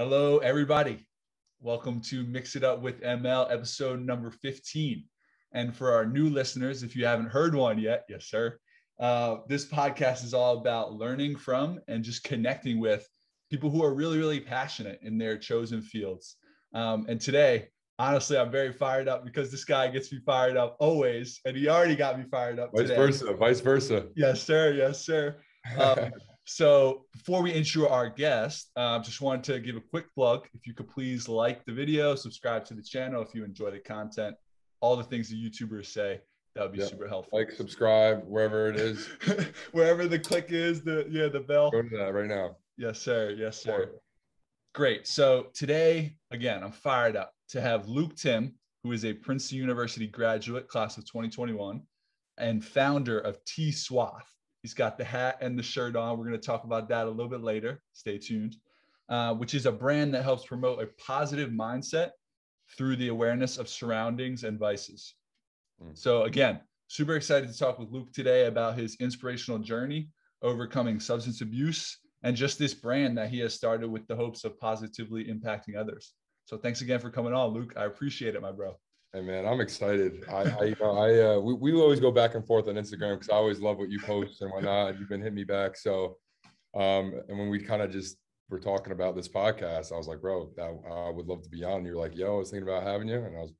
Hello, everybody. Welcome to Mix It Up with ML, episode number 15. And for our new listeners, if you haven't heard one yet, yes, sir, uh, this podcast is all about learning from and just connecting with people who are really, really passionate in their chosen fields. Um, and today, honestly, I'm very fired up because this guy gets me fired up always, and he already got me fired up. Vice today. versa, vice versa. Yes, sir. Yes, sir. Um, so before we intro our guest, uh, just wanted to give a quick plug. If you could please like the video, subscribe to the channel if you enjoy the content, all the things the YouTubers say, that would be Yeah. super helpful. Like, subscribe, wherever it is. Wherever the click is, the yeah, the bell. Go to that right now. Yes, sir. Yes, sir. Great. So today, again, I'm fired up to have Luke Timm, who is a Princeton University graduate, class of 2021, and founder of TSwathe. He's got the hat and the shirt on. We're going to talk about that a little bit later. Stay tuned. Uh, which is a brand that helps promote a positive mindset through the awareness of surroundings and vices. Mm. So, again, super excited to talk with Luke today about his inspirational journey overcoming substance abuse and just this brand that he has started with the hopes of positively impacting others. So thanks again for coming on, Luke. I appreciate it, my bro. Hey man, I'm excited. I, I, you know, I, uh, we, we always go back and forth on Instagram because I always love what you post and whatnot. You've been hitting me back. So, um, and when we kind of just were talking about this podcast, I was like, bro, that, I would love to be on. You're like, yo, I was thinking about having you, and I was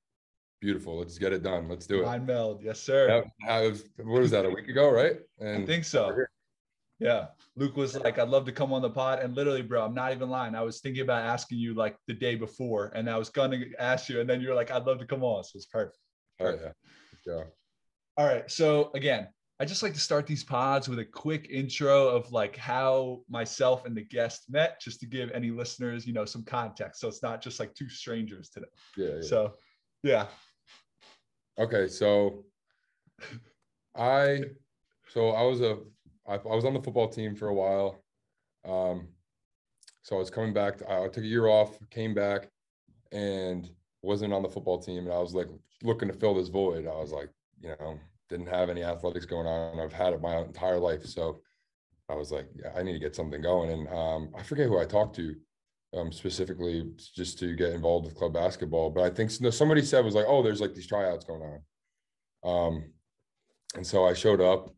beautiful. Let's get it done. Let's do it. Mind meld, yes, sir. Was, what was that? A week ago, right? I think so. Yeah. Luke was like, I'd love to come on the pod. And literally, bro, I'm not even lying. I was thinking about asking you like the day before, and I was gonna ask you, and then you're like, I'd love to come on. So it's perfect. oh, yeah, let's. All right. So again, I just like to start these pods with a quick intro of like how myself and the guest met, just to give any listeners, you know, some context. So it's not just like two strangers today. Yeah, yeah. So yeah. Okay, so I so I was a I, I was on the football team for a while. Um, so I was coming back. I took a year off, came back, and wasn't on the football team. And I was like looking to fill this void. I was like, you know, didn't have any athletics going on. I've had it my entire life, so I was like, yeah, I need to get something going. And um, I forget who I talked to um, specifically just to get involved with club basketball. But I think no, somebody said was like, oh, there's like these tryouts going on. Um, and so I showed up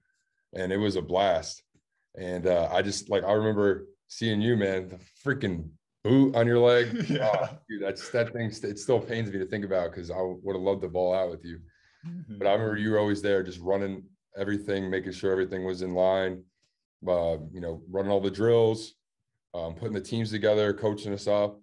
and it was a blast. And uh, I just like, I remember seeing you, man, the freaking boot on your leg. Yeah. Oh, dude, that's that thing. It still pains me to think about because I would have loved to ball out with you. But I remember you were always there, just running everything, making sure everything was in line. Uh, you know, running all the drills, um, putting the teams together, coaching us up.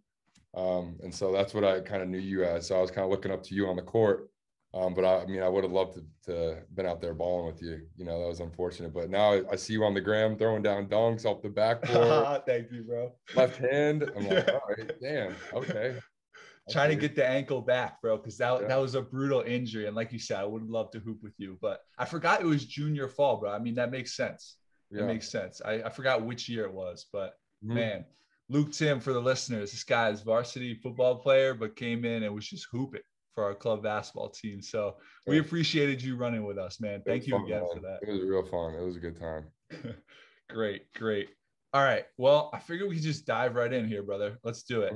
Um, and so that's what I kind of knew you as. So I was kind of looking up to you on the court. Um, but I, I mean, I would have loved to, to been out there balling with you. You know, that was unfortunate. But now I, I see you on the gram throwing down dunks off the backboard, Thank you, bro. left hand. I'm like, all right, damn, okay. Trying to get the ankle back, bro, because that, Yeah. that was a brutal injury. And like you said, I would love to hoop with you, but I forgot it was junior fall, bro. I mean, that makes sense. Yeah. makes sense. I, I forgot which year it was, but Mhm. man, Luke Timm for the listeners, this guy is varsity football player, but came in and was just hooping for our club basketball team. So we appreciated you running with us, man. Thank you fun, again man. for that. It was real fun. It was a good time. great, great. All right. Well, I figured we could just dive right in here, brother. Let's do it.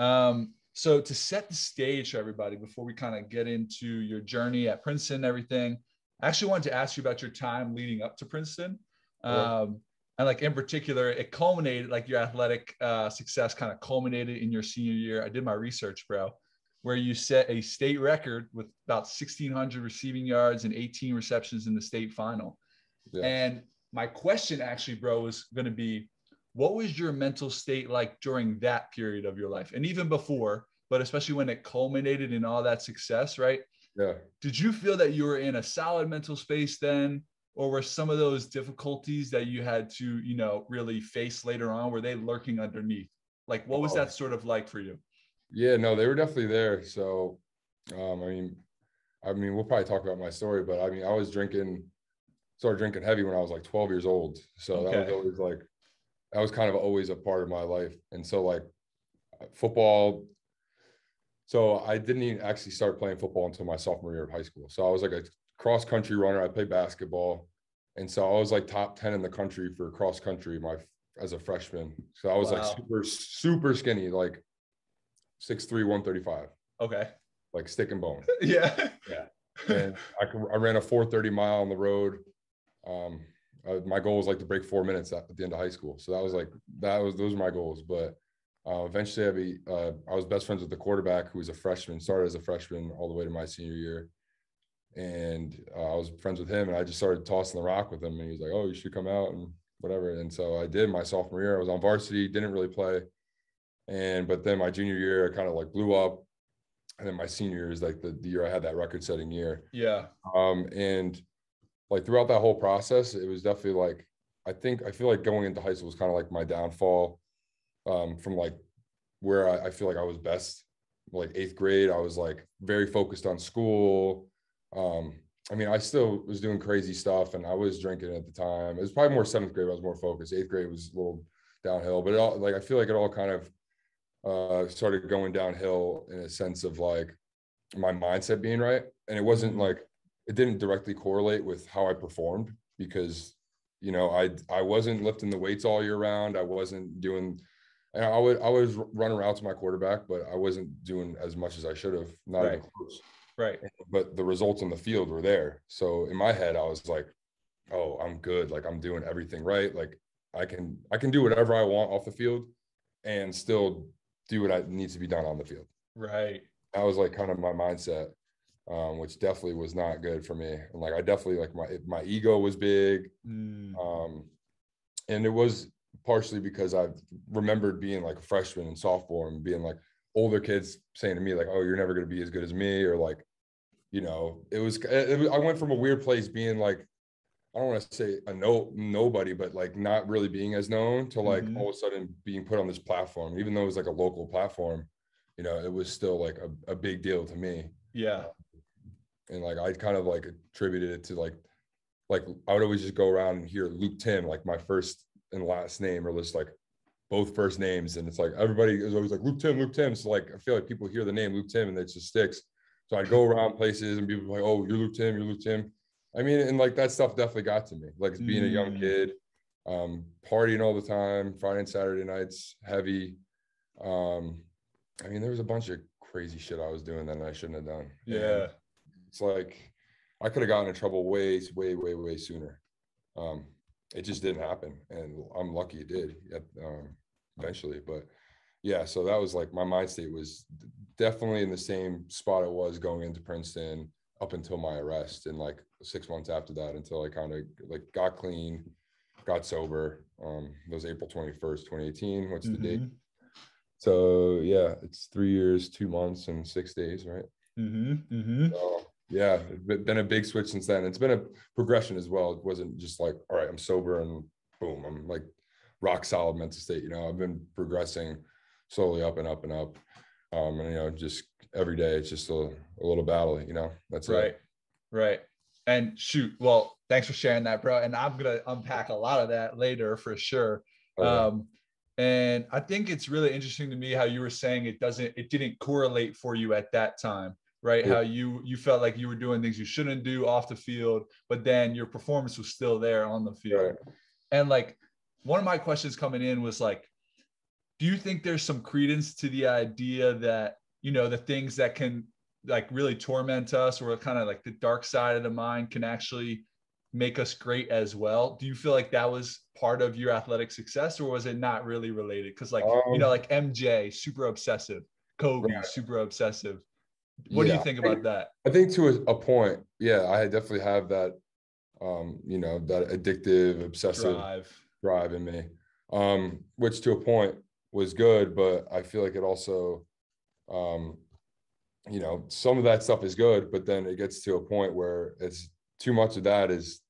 Um, so to set the stage for everybody before we kind of get into your journey at Princeton and everything, I actually wanted to ask you about your time leading up to Princeton. Um, and like in particular, it culminated like your athletic uh, success kind of culminated in your senior year. I did my research, bro, where you set a state record with about 1,600 receiving yards and 18 receptions in the state final. Yeah. And my question actually, bro, was going to be what was your mental state like during that period of your life? And even before, but especially when it culminated in all that success, right? yeah. Did you feel that you were in a solid mental space then? Or were some of those difficulties that you had to, you know, really face later on, were they lurking underneath? Like, what was Oh. that sort of like for you? Yeah, no, they were definitely there. So, um, I mean, I mean, we'll probably talk about my story, but I mean, I was drinking, started drinking heavy when I was like 12 years old. So that was always like, that was kind of always a part of my life. And so like football, so I didn't even actually start playing football until my sophomore year of high school. So I was like a cross country runner. I played basketball. And so I was like top 10 in the country for cross country my as a freshman. So I was wow. like super, super skinny, like 6'3, 135. Okay. Like stick and bone. yeah. Yeah. And I, I ran a 430 mile on the road. Um, uh, my goal was like to break four minutes at, at, the end of high school. So that was like, that was, those were my goals. But uh, eventually I, be, uh, I was best friends with the quarterback who was a freshman, started as a freshman all the way to my senior year. And uh, I was friends with him and I just started tossing the rock with him. And he was like, oh, you should come out and whatever. And so I did my sophomore year. I was on varsity, didn't really play. And but then my junior year, I kind of like blew up. And then my senior year is like the, the year I had that record setting year. Yeah. Um, and like throughout that whole process, it was definitely like I think I feel like going into high school was kind of like my downfall. Um, from like where I, I feel like I was best, like eighth grade, I was like very focused on school. Um, I mean, I still was doing crazy stuff and I was drinking at the time. It was probably more seventh grade. I was more focused. Eighth grade was a little downhill, but it all like I feel like it all kind of uh, started going downhill in a sense of like my mindset being right. And it wasn't mm-hmm. like it didn't directly correlate with how I performed because you know I I wasn't lifting the weights all year round. I wasn't doing and I would I was running around to my quarterback, but I wasn't doing as much as I should have. Not right. even close. Right. But the results in the field were there. So in my head, I was like, oh, I'm good. Like I'm doing everything right. Like I can I can do whatever I want off the field and still do what I needs to be done on the field. Right. That was like kind of my mindset, um, which definitely was not good for me. And like I definitely like my my ego was big. Mm. Um, and it was partially because I remembered being like a freshman and sophomore and being like, older kids saying to me like, "Oh, you're never going to be as good as me," or like, you know, it was, it was. I went from a weird place being like, I don't want to say a no nobody, but like not really being as known to like mm-hmm. all of a sudden being put on this platform, even though it was like a local platform. You know, it was still like a, a big deal to me. Yeah. And like I kind of like attributed it to like like I would always just go around and hear Luke Timm, like my first and last name, or just like both first names, and it's like everybody is always like Luke Timm, Luke Timm. So like I feel like people hear the name Luke Timm and it just sticks. So I'd go around places and people like, "Oh, you're Luke Timm, you're Luke Timm." I mean, and like that stuff definitely got to me. Like being a young mm. kid, um, partying all the time, Friday and Saturday nights, heavy. Um, I mean, there was a bunch of crazy shit I was doing that I shouldn't have done. Yeah, and it's like I could have gotten in trouble way, way, way, way sooner. Um, it just didn't happen and i'm lucky it did um, eventually but yeah so that was like my mind state was definitely in the same spot it was going into princeton up until my arrest and like six months after that until i kind of like got clean got sober um it was april 21st 2018 what's mm-hmm. the date mm-hmm. so yeah it's three years two months and six days right mm-hmm. Mm-hmm. So, yeah, it's been a big switch since then. It's been a progression as well. It wasn't just like, all right, I'm sober and boom, I'm like rock solid mental state. You know, I've been progressing slowly up and up and up. Um, and you know, just every day it's just a, a little battle, you know. That's right. It. Right. And shoot, well, thanks for sharing that, bro. And I'm gonna unpack a lot of that later for sure. Oh. Um, and I think it's really interesting to me how you were saying it doesn't, it didn't correlate for you at that time right? Yeah. How you you felt like you were doing things you shouldn't do off the field, but then your performance was still there on the field. Right. And like one of my questions coming in was like, do you think there's some credence to the idea that you know the things that can like really torment us or kind of like the dark side of the mind can actually make us great as well. Do you feel like that was part of your athletic success or was it not really related? Because like um, you know like mj super obsessive. Kobe right. super obsessive. What yeah, do you think about that? I think to a, a, point, yeah, I definitely have that, um, you know, that addictive, obsessive drive, drive in me, um, which to a point was good, but I feel like it also, um, you know, some of that stuff is good, but then it gets to a point where it's too much of that is,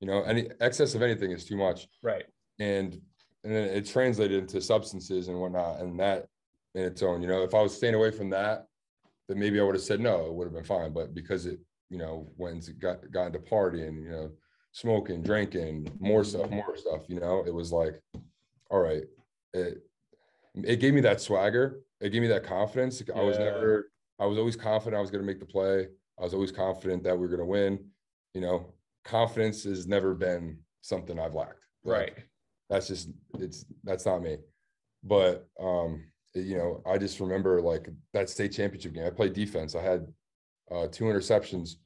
you know, any excess of anything is too much, right? And and then it translated into substances and whatnot, and that in its own, you know, if I was staying away from that then maybe I would have said no, it would have been fine. But because it, you know, when it got got into partying, you know, smoking, drinking, more stuff, more stuff, you know, it was like, all right, it it gave me that swagger. It gave me that confidence. I was never, I was always confident I was going to make the play. I was always confident that we are going to win. You know, confidence has never been something I've lacked. Like, right. that's just it's that's not me. But um, you know, I just remember like that state championship game. I played defense. I had uh, two interceptions,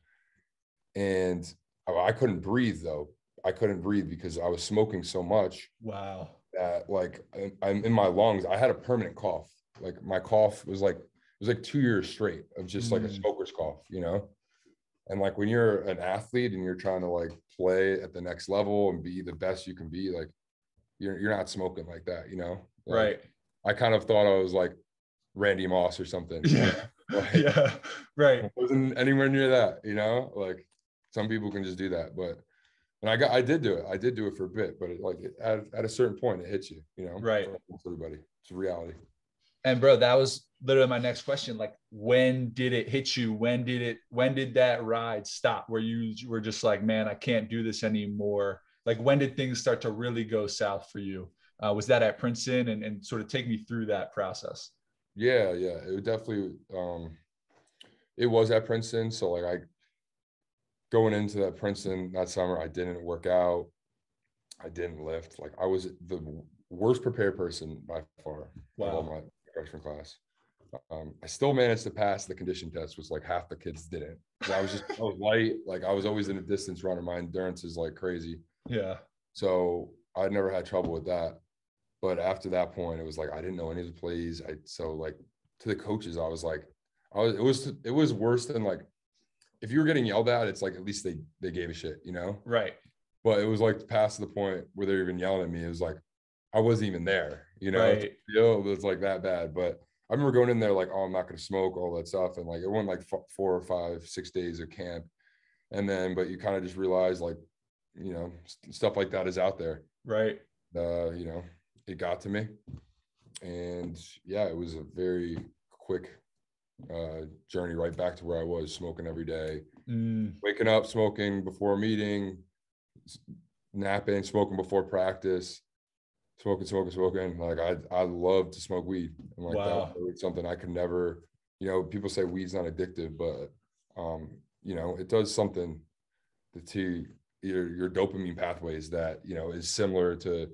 and I couldn't breathe though. I couldn't breathe because I was smoking so much. Wow. That like I'm in my lungs. I had a permanent cough. Like my cough was like was like two years straight of just like a Mm. smoker's cough, you know. And like when you're an athlete and you're trying to like play at the next level and be the best you can be, like you're you're not smoking like that, you know. Like, Right. I kind of thought I was like Randy Moss or something. Yeah. Like, Yeah. Right. Wasn't anywhere near that, you know. Like some people can just do that, but and I got I did do it. I did do it for a bit, but it, like it, at at a certain point, it hits you, you know. Right. For everybody, it's reality. And bro, that was literally my next question. Like, when did it hit you? When did it? When did that ride stop? Where you were just like, man, I can't do this anymore. Like, when did things start to really go south for you? Uh, was that at Princeton? And and sort of take me through that process. Yeah, yeah. It would definitely um it was at Princeton. So like I going into that Princeton that summer, I didn't work out. I didn't lift. Like I was the worst prepared person by far Wow. Freshman class. Um, I still managed to pass the condition test, which like half the kids didn't. I was just I was light, like I was always in a distance runner. My endurance is like crazy. Yeah. So I never had trouble with that. But after that point, it was like I didn't know any of the plays. I so like to the coaches, I was like, I was it was it was worse than like if you were getting yelled at, it's like at least they they gave a shit, you know. Right. But it was like past the point where they're even yelling at me. It was like I wasn't even there, you know. Right. It was like that bad. But I remember going in there like, oh, I'm not going to smoke all that stuff, and like it went like f- four or five, six days of camp, and then but you kind of just realize like, you know, st- stuff like that is out there Right. uh, you know, it got to me. And yeah, it was a very quick uh, journey right back to where I was smoking every day, Mm, waking up, smoking before a meeting, napping, smoking before practice, smoking, smoking, smoking. Like I, I love to smoke weed. And like Wow. that was something I could never, you know, people say weed's not addictive, but um, you know, it does something to your your dopamine pathways that you know is similar to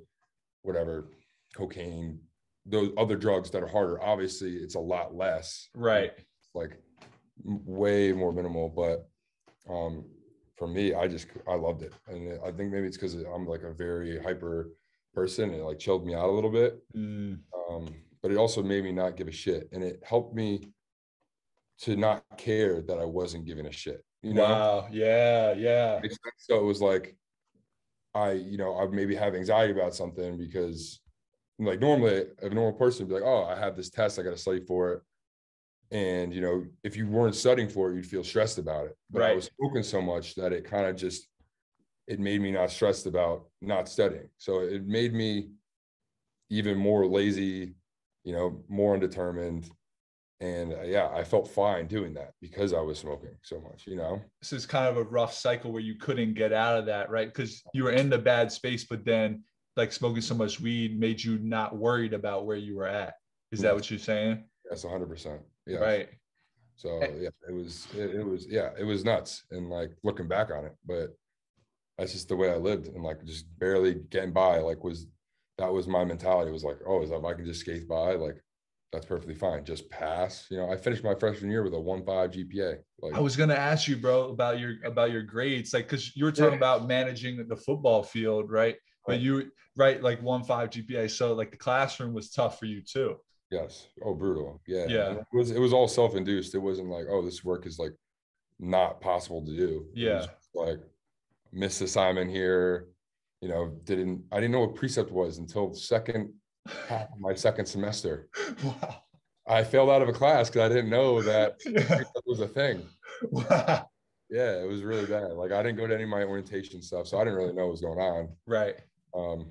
whatever cocaine those other drugs that are harder obviously it's a lot less right. like way more minimal but um for me i just i loved it and i think maybe it's because i'm like a very hyper person it like chilled me out a little bit Mm, um but it also made me not give a shit and it helped me to not care that i wasn't giving a shit you know wow. Yeah. Yeah. So it was like i you know i maybe have anxiety about something because like normally a normal person would be like oh i have this test i got to study for it and you know if you weren't studying for it you'd feel stressed about it but i was smoking so much that it kind of just it made me not stressed about not studying so it made me even more lazy you know more undetermined and uh, yeah i felt fine doing that because i was smoking so much you know this is kind of a rough cycle where you couldn't get out of that, right? Because you were in the bad space, but then like smoking so much weed made you not worried about where you were at. Is that what you're saying? That's hundred percent. Yeah. Right. So Eh. yeah, it was it, it was yeah, it was nuts. And like looking back on it, but that's just the way I lived and like just barely getting by. Like was that was my mentality was like, oh, is that if I can just skate by, like that's perfectly fine. Just pass. You know, I finished my freshman year with a one five GPA. Like I was gonna ask you, bro, about your about your grades, like because you were talking Yeah. about managing the football field, right? But Right. you right like one five GPA, so like the classroom was tough for you too. Yes. Oh, brutal. Yeah. Yeah. It was it was all self-induced. It wasn't like, oh, this work is like not possible to do. Yeah. like missed assignment here. You know, didn't I didn't know what precept was until second half of my second semester. wow. I failed out of a class because I didn't know that Yeah. precept was a thing. Wow. Yeah, it was really bad. Like I didn't go to any of my orientation stuff, so I didn't really know what was going on. Right. um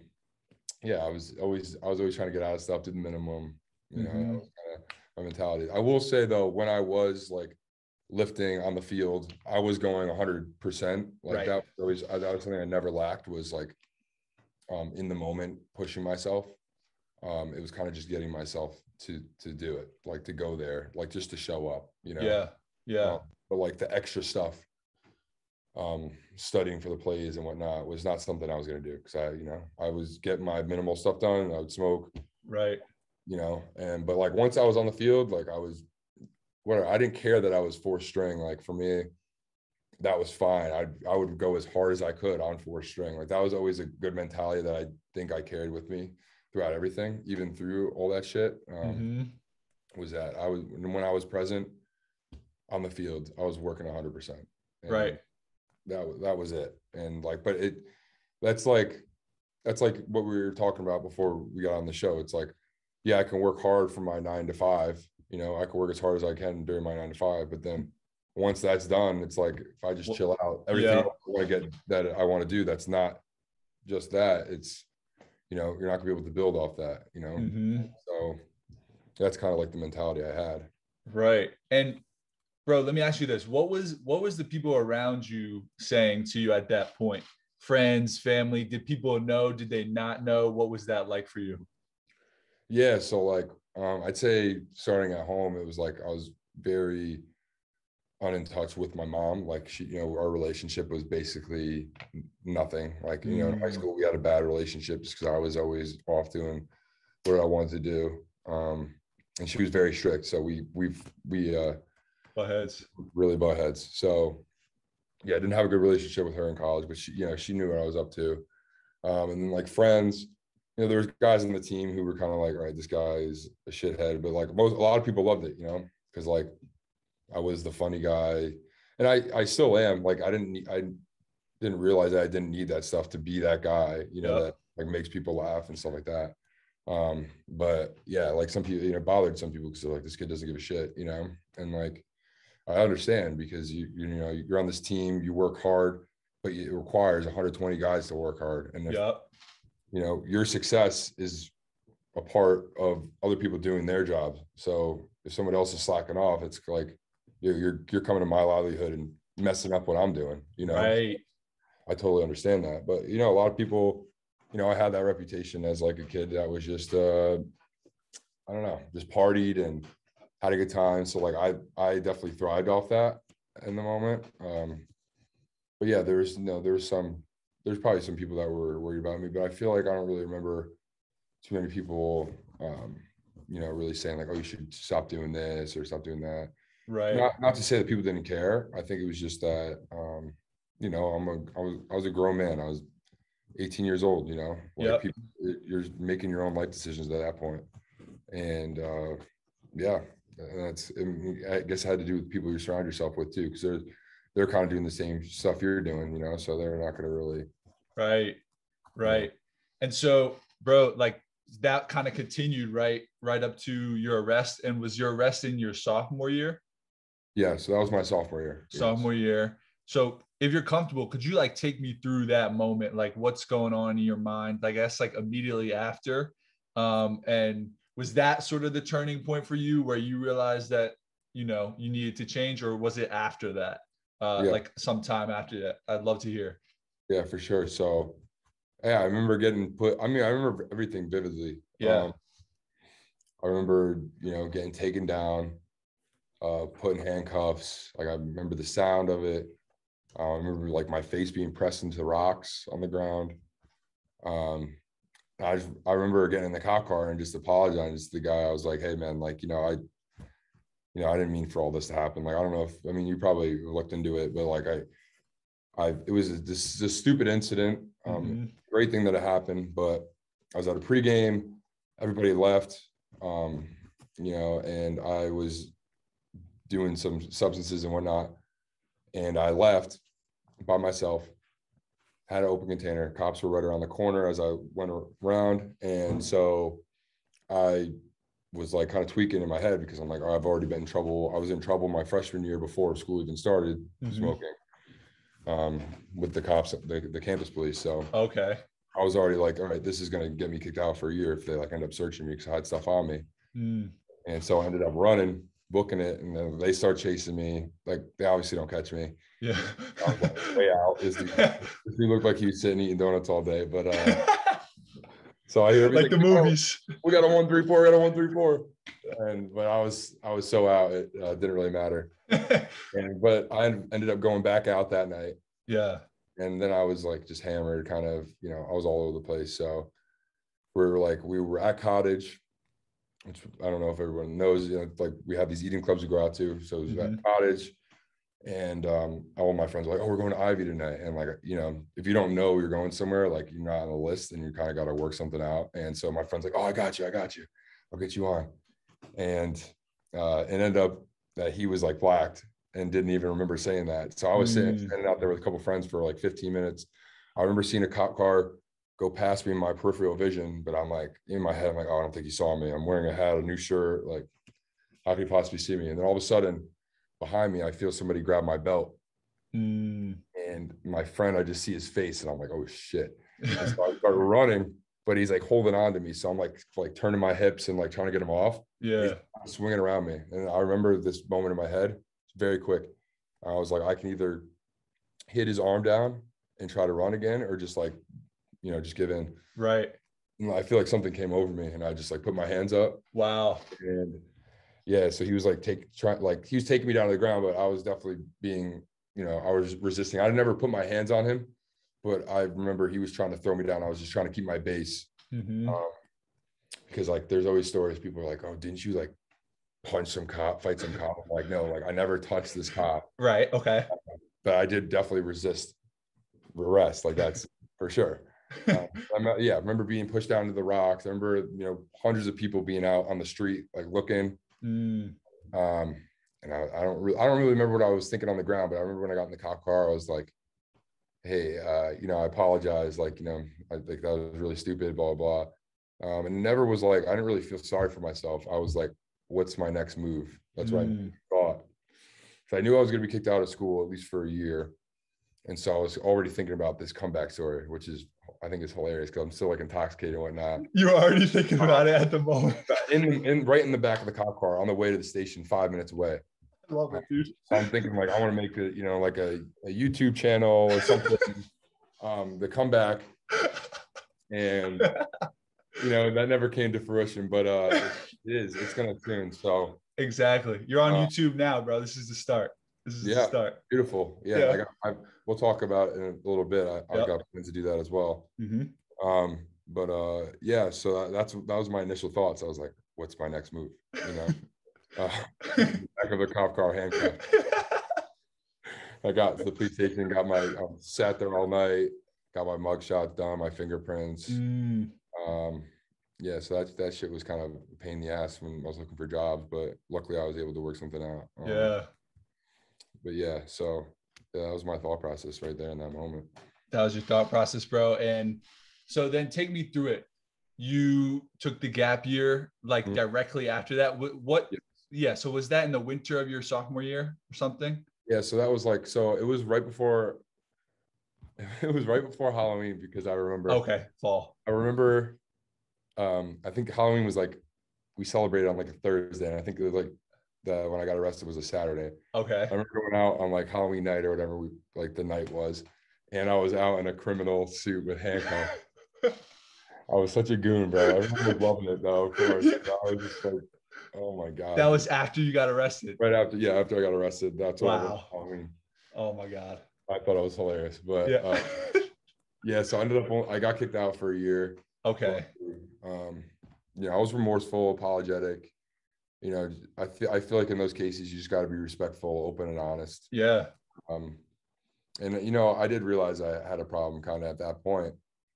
yeah i was always i was always trying to get out of stuff to the minimum you know Mhm. kind of my mentality i will say though when i was like lifting on the field i was going 100% like Right. that was always that was something i never lacked was like um in the moment pushing myself um it was kind of just getting myself to to do it like to go there like just to show up you know Yeah. Yeah. um, but like the extra stuff um, studying for the plays and whatnot was not something I was going to do because I, you know, I was getting my minimal stuff done. I would smoke, right? You know, and but like once I was on the field, like I was, whatever. I didn't care that I was four string. Like for me, that was fine. I I would go as hard as I could on four string. Like that was always a good mentality that I think I carried with me throughout everything, even through all that shit. Um, mm-hmm. Was that I was when I was present on the field, I was working hundred percent. Right that that was it and like but it that's like that's like what we were talking about before we got on the show it's like yeah i can work hard for my nine to five you know i can work as hard as i can during my nine to five but then once that's done it's like if i just chill out everything yeah. i want to get that i want to do that's not just that it's you know you're not gonna be able to build off that you know? Mm-hmm. so that's kind of like the mentality i had. Right. And bro let me ask you this. What was what was the people around you saying to you at that point? Friends family did people know? Did they not know? What was that like for you? Yeah so like um, i'd say starting at home it was like i was very unin touch with my mom like she you know our relationship was basically nothing like you know in high mm. school we had a bad relationship just because i was always off doing what i wanted to do um and she was very strict so we we've we uh butt heads. Really butt heads. So yeah, I didn't have a good relationship with her in college, but she, you know, she knew what I was up to. Um, and then like friends, you know, there was guys on the team who were kind of like, all right, this guy is a shithead, but like most, a lot of people loved it, you know, because like I was the funny guy, and I, I still am. Like I didn't, I didn't realize that I didn't need that stuff to be that guy, you know, yep. that like makes people laugh and stuff like that. Um, but yeah, like some people, you know, bothered some people because they're like this kid doesn't give a shit, you know, and like I understand because you you know you're on this team, you work hard, but it requires 120 guys to work hard, and if, yep. You know your success is a part of other people doing their jobs. So if someone else is slacking off, it's like you're you're, you're coming to my livelihood and messing up what I'm doing. You know, right? I totally understand that, but you know, a lot of people, you know, I had that reputation as like a kid that was just, uh, I don't know, just partied and had a good time. So like I I definitely thrived off that in the moment. Um, but yeah, there's you no know, there's some there's probably some people that were worried about me, but I feel like I don't really remember too many people um, you know, really saying like, oh, you should stop doing this or stop doing that. Right. Not not to say that people didn't care. I think it was just that um, you know, I'm a I was I was a grown man. I was 18 years old, you know. Like yep. people you're making your own life decisions at that point. And uh yeah, and that's I guess it had to do with people you surround yourself with too, because they're they're kind of doing the same stuff you're doing, you know, so they're not going to really. Right, right, and so, bro, like that kind of continued right, right up to your arrest, and was your arrest in your sophomore year? Yeah, so that was my sophomore year. Sophomore yes. year. So if you're comfortable, could you like take me through that moment? Like what's going on in your mind? I guess like immediately after. Um, and was that sort of the turning point for you where you realized that you know you needed to change or was it after that uh yeah. like sometime after that. I'd love to hear. Yeah for sure. So yeah i remember getting put i mean i remember everything vividly. Yeah. Um, i remember you know getting taken down uh putting handcuffs. Like i remember the sound of it. Uh, i remember like my face being pressed into the rocks on the ground. Um I just, I remember getting in the cop car and just apologizing to the guy. I was like, "Hey, man, like you know, I, you know, I didn't mean for all this to happen. Like, I don't know if I mean you probably looked into it, but like I, I it was a, this this stupid incident. Um, mm-hmm. Great thing that it happened, but I was at a pregame. Everybody left, um, you know, and I was doing some substances and whatnot, and I left by myself had an open container. Cops were right around the corner as I went around. And so I was like kind of tweaking in my head because I'm like, oh, I've already been in trouble. I was in trouble my freshman year before school even started mm-hmm. smoking um, with the cops, the, the campus police. So okay. I was already like, all right, this is going to get me kicked out for a year if they like end up searching me because I had stuff on me. Mm. And so I ended up running, booking it, and then they start chasing me. Like they obviously don't catch me. Yeah. like, way out. Is he, he looked like he was sitting eating donuts all day, but uh, so I hear like the movies. Oh, we got a one three four. We got a one three four. And but I was I was so out it uh, didn't really matter. and but I ended up going back out that night. Yeah. And then I was like just hammered, kind of, you know, I was all over the place. So we were like, we were at cottage, which I don't know if everyone knows, you know, like we have these eating clubs we go out to. So it was Mhm. at cottage. And um, all my friends were like, oh, we're going to Ivy tonight. And like, you know, if you don't know you're going somewhere, like you're not on the list and you kind of got to work something out. And so my friend's like, oh, I got you. I got you. I'll get you on. And uh, it ended up that he was like blacked and didn't even remember saying that. So I was sitting, Mm. standing out there with a couple friends for like 15 minutes. I remember seeing a cop car go past me in my peripheral vision, but I'm like, in my head, I'm like, oh, I don't think he saw me. I'm wearing a hat, a new shirt. Like, how could he possibly see me? And then all of a sudden, behind me, I feel somebody grab my belt. Mm. And my friend, I just see his face, and I'm like, oh shit. And so I start running, but he's like holding on to me. So I'm like, like turning my hips and like trying to get him off yeah. swinging around me. And I remember this moment in my head, it's very quick. I was like, I can either hit his arm down and try to run again, or just like, you know, just give in. Right. And I feel like something came over me, and I just like put my hands up, Wow. and yeah. So he was like, take, try, like he was taking me down to the ground, but I was definitely being, you know, I was resisting. I never put my hands on him, but I remember he was trying to throw me down. I was just trying to keep my base. Mhm. Um, because like there's always stories people are like, oh, didn't you like punch some cop, fight some cop? I'm like, no, like I never touched this cop, Right. Okay. but I did definitely resist arrest. Like that's for sure. Um, yeah, I remember being pushed down to the rocks. I remember you know hundreds of people being out on the street like looking. Mm. Um, and I, I don't really, I don't really remember what I was thinking on the ground, but I remember when I got in the cop car, I was like, hey, uh, you know, I apologize. Like, you know, I think that was really stupid, blah, blah. blah. Um, and never was like, I didn't really feel sorry for myself. I was like, what's my next move? That's what I Mm. thought. So I knew I was going to be kicked out of school at least for a year. And so I was already thinking about this comeback story, which is, I think is hilarious because I'm still like intoxicated and whatnot. You're already thinking about it at the moment. In, the- in right in the back of the cop car on the way to the station, five minutes away. I love it, dude. So I'm thinking like I want to make a you know like a, a YouTube channel or something. um, the comeback, and you know that never came to fruition, but uh, it is. It's gonna soon. So Exactly. You're on Uh, YouTube now, bro. This is the start. This is the Yeah. start. beautiful. Yeah, Yeah. I got. I, we'll talk about it in a little bit. I, I've Yep. got plans to do that as well. hmm Um, but uh, yeah. So that, that's that was my initial thoughts. I was like, what's my next move? You know, uh, back of the cop car handcuffed. I got to the police station, got my, I sat there all night, got my mug shots done, my fingerprints. Mm. Um, yeah, so that that shit was kind of a pain in the ass when I was looking for jobs, but luckily I was able to work something out. Um, Yeah. But yeah, so that was my thought process right there in that moment. That was your thought process, bro. And so then take me through it. You took the gap year like Mhm. directly after that. What, what Yes. yeah, so was that in the winter of your sophomore year or something? Yeah, so that was like, so it was right before, it was right before Halloween because I remember. Okay, fall. I remember, um, I think Halloween was like, we celebrated on like a Thursday, and I think it was like the when I got arrested was a Saturday. Okay. I remember going out on like Halloween night or whatever we like the night was, and I was out in a criminal suit with handcuffs. I was such a goon, bro. Everyone was loving it though, of course. I was just like, oh my god. That was after you got arrested. right after, yeah, after I got arrested. That's what Wow. was Halloween. Oh my god. I thought it was hilarious, but Yeah. uh, yeah. So I ended up, I got kicked out for a year. okay. Um, yeah, I was remorseful, apologetic. You know, I feel I feel like in those cases you just got to be respectful, open, and honest. Yeah. Um, and you know, I did realize I had a problem kind of at that point,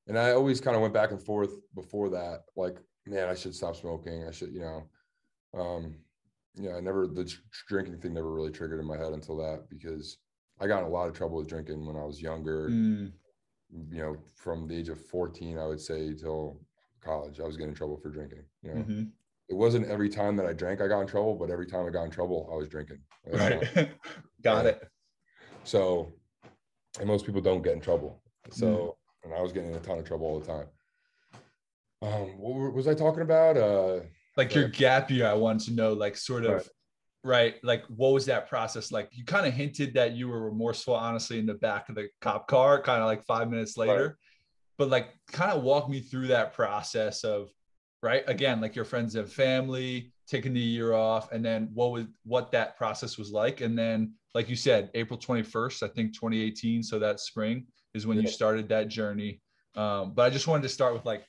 and I always kind of went back and forth before that. Like, man, I should stop smoking. I should, you know, um, yeah. I never the dr- drinking thing never really triggered in my head until that because I got in a lot of trouble with drinking when I was younger. Mm, You know, from the age of fourteen, I would say till college, I was getting in trouble for drinking. You know, mhm. It wasn't every time that I drank I got in trouble, but every time I got in trouble, I was drinking. Not- Right. got it. So, and most people don't get in trouble. So, and I was getting in a ton of trouble all the time. Um, what was I talking about? Uh, Like your gap year, I wanted to know, like, sort of, Right. right? Like, what was that process like? You kind of hinted that you were remorseful, honestly, in the back of the cop car, kind of like five minutes later. But like, kind of walk me through that process of right? Again, like your friends and family, taking the year off, and then what was what that process was like. And then, like you said, April 21st, I think 2018. So that spring is when Yeah. you started that journey. Um, but I just wanted to start with like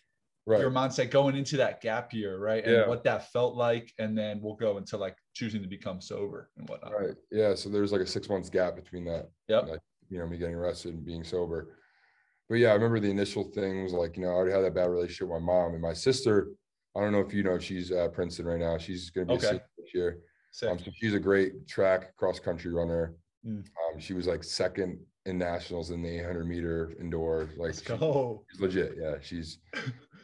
Right. your mindset going into that gap year, right? And Yeah. what that felt like. And then we'll go into like choosing to become sober and whatnot. Right. Yeah. So there's like a six months gap between that. Yep. like, you know, me getting arrested and being sober. But yeah, I remember the initial thing was like, you know, I already had that bad relationship with my mom and my sister. I don't know if you know, she's at Princeton right now. She's going to be Okay. a senior this year. Um, so she's a great track cross country runner. Mm. Um, she was like second in nationals in the 800 meter indoor. Like Let's she- go. she's legit. Yeah, she's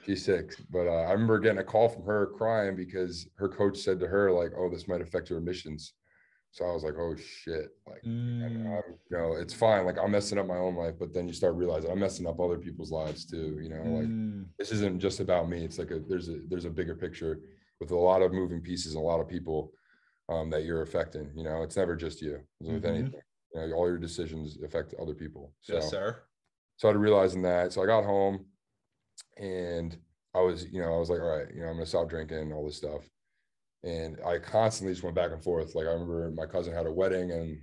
she's sick. But uh, I remember getting a call from her crying because her coach said to her like, "Oh, this might affect your admissions." So I was like, "Oh shit!" Like, Mm, you know, it's fine. Like I'm messing up my own life, but then you start realizing I'm messing up other people's lives too. You know, like mm, this isn't just about me. It's like a there's a there's a bigger picture with a lot of moving pieces and a lot of people um, that you're affecting. You know, it's never just you. With Mhm. anything, you know, all your decisions affect other people. So yes, sir. started realizing that. So I got home and I was, you know, I was like, all right, you know, I'm gonna stop drinking, all this stuff. And I constantly just went back and forth. Like I remember my cousin had a wedding and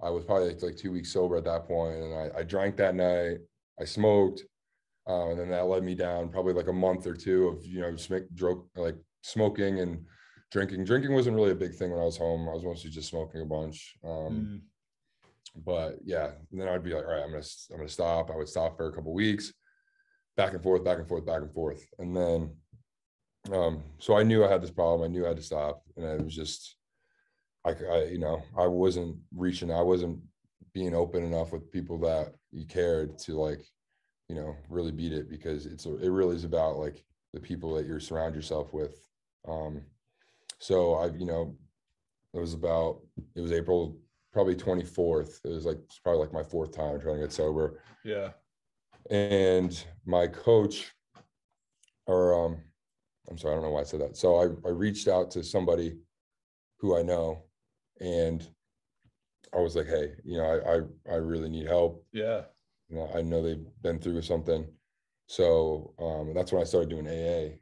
I was probably like, like two weeks sober at that point, And I, I drank that night, I smoked, uh, and then that led me down probably like a month or two of, you know, smoke, drove, like smoking and drinking. Drinking wasn't really a big thing when I was home. I was mostly just smoking a bunch. Um, Mm, but yeah, and then I'd be like, all right, I'm gonna I'm gonna stop. I would stop for a couple weeks, back and forth, back and forth, back and forth, and then, um, so I knew I had this problem. I knew I had to stop, and I was just, I, I you know, I wasn't reaching, I wasn't being open enough with people that you cared to like, you know, really beat it because it's a, it really is about like the people that you surround yourself with. Um, so I, you know, it was about it was April probably 24th. It was like it's probably like my fourth time trying to get sober. yeah. And my coach, or um, I'm sorry, I don't know why I said that. So I, I reached out to somebody who I know and I was like, hey, you know, I I, I really need help. Yeah. You know, I know they've been through something. So um, that's when I started doing AA.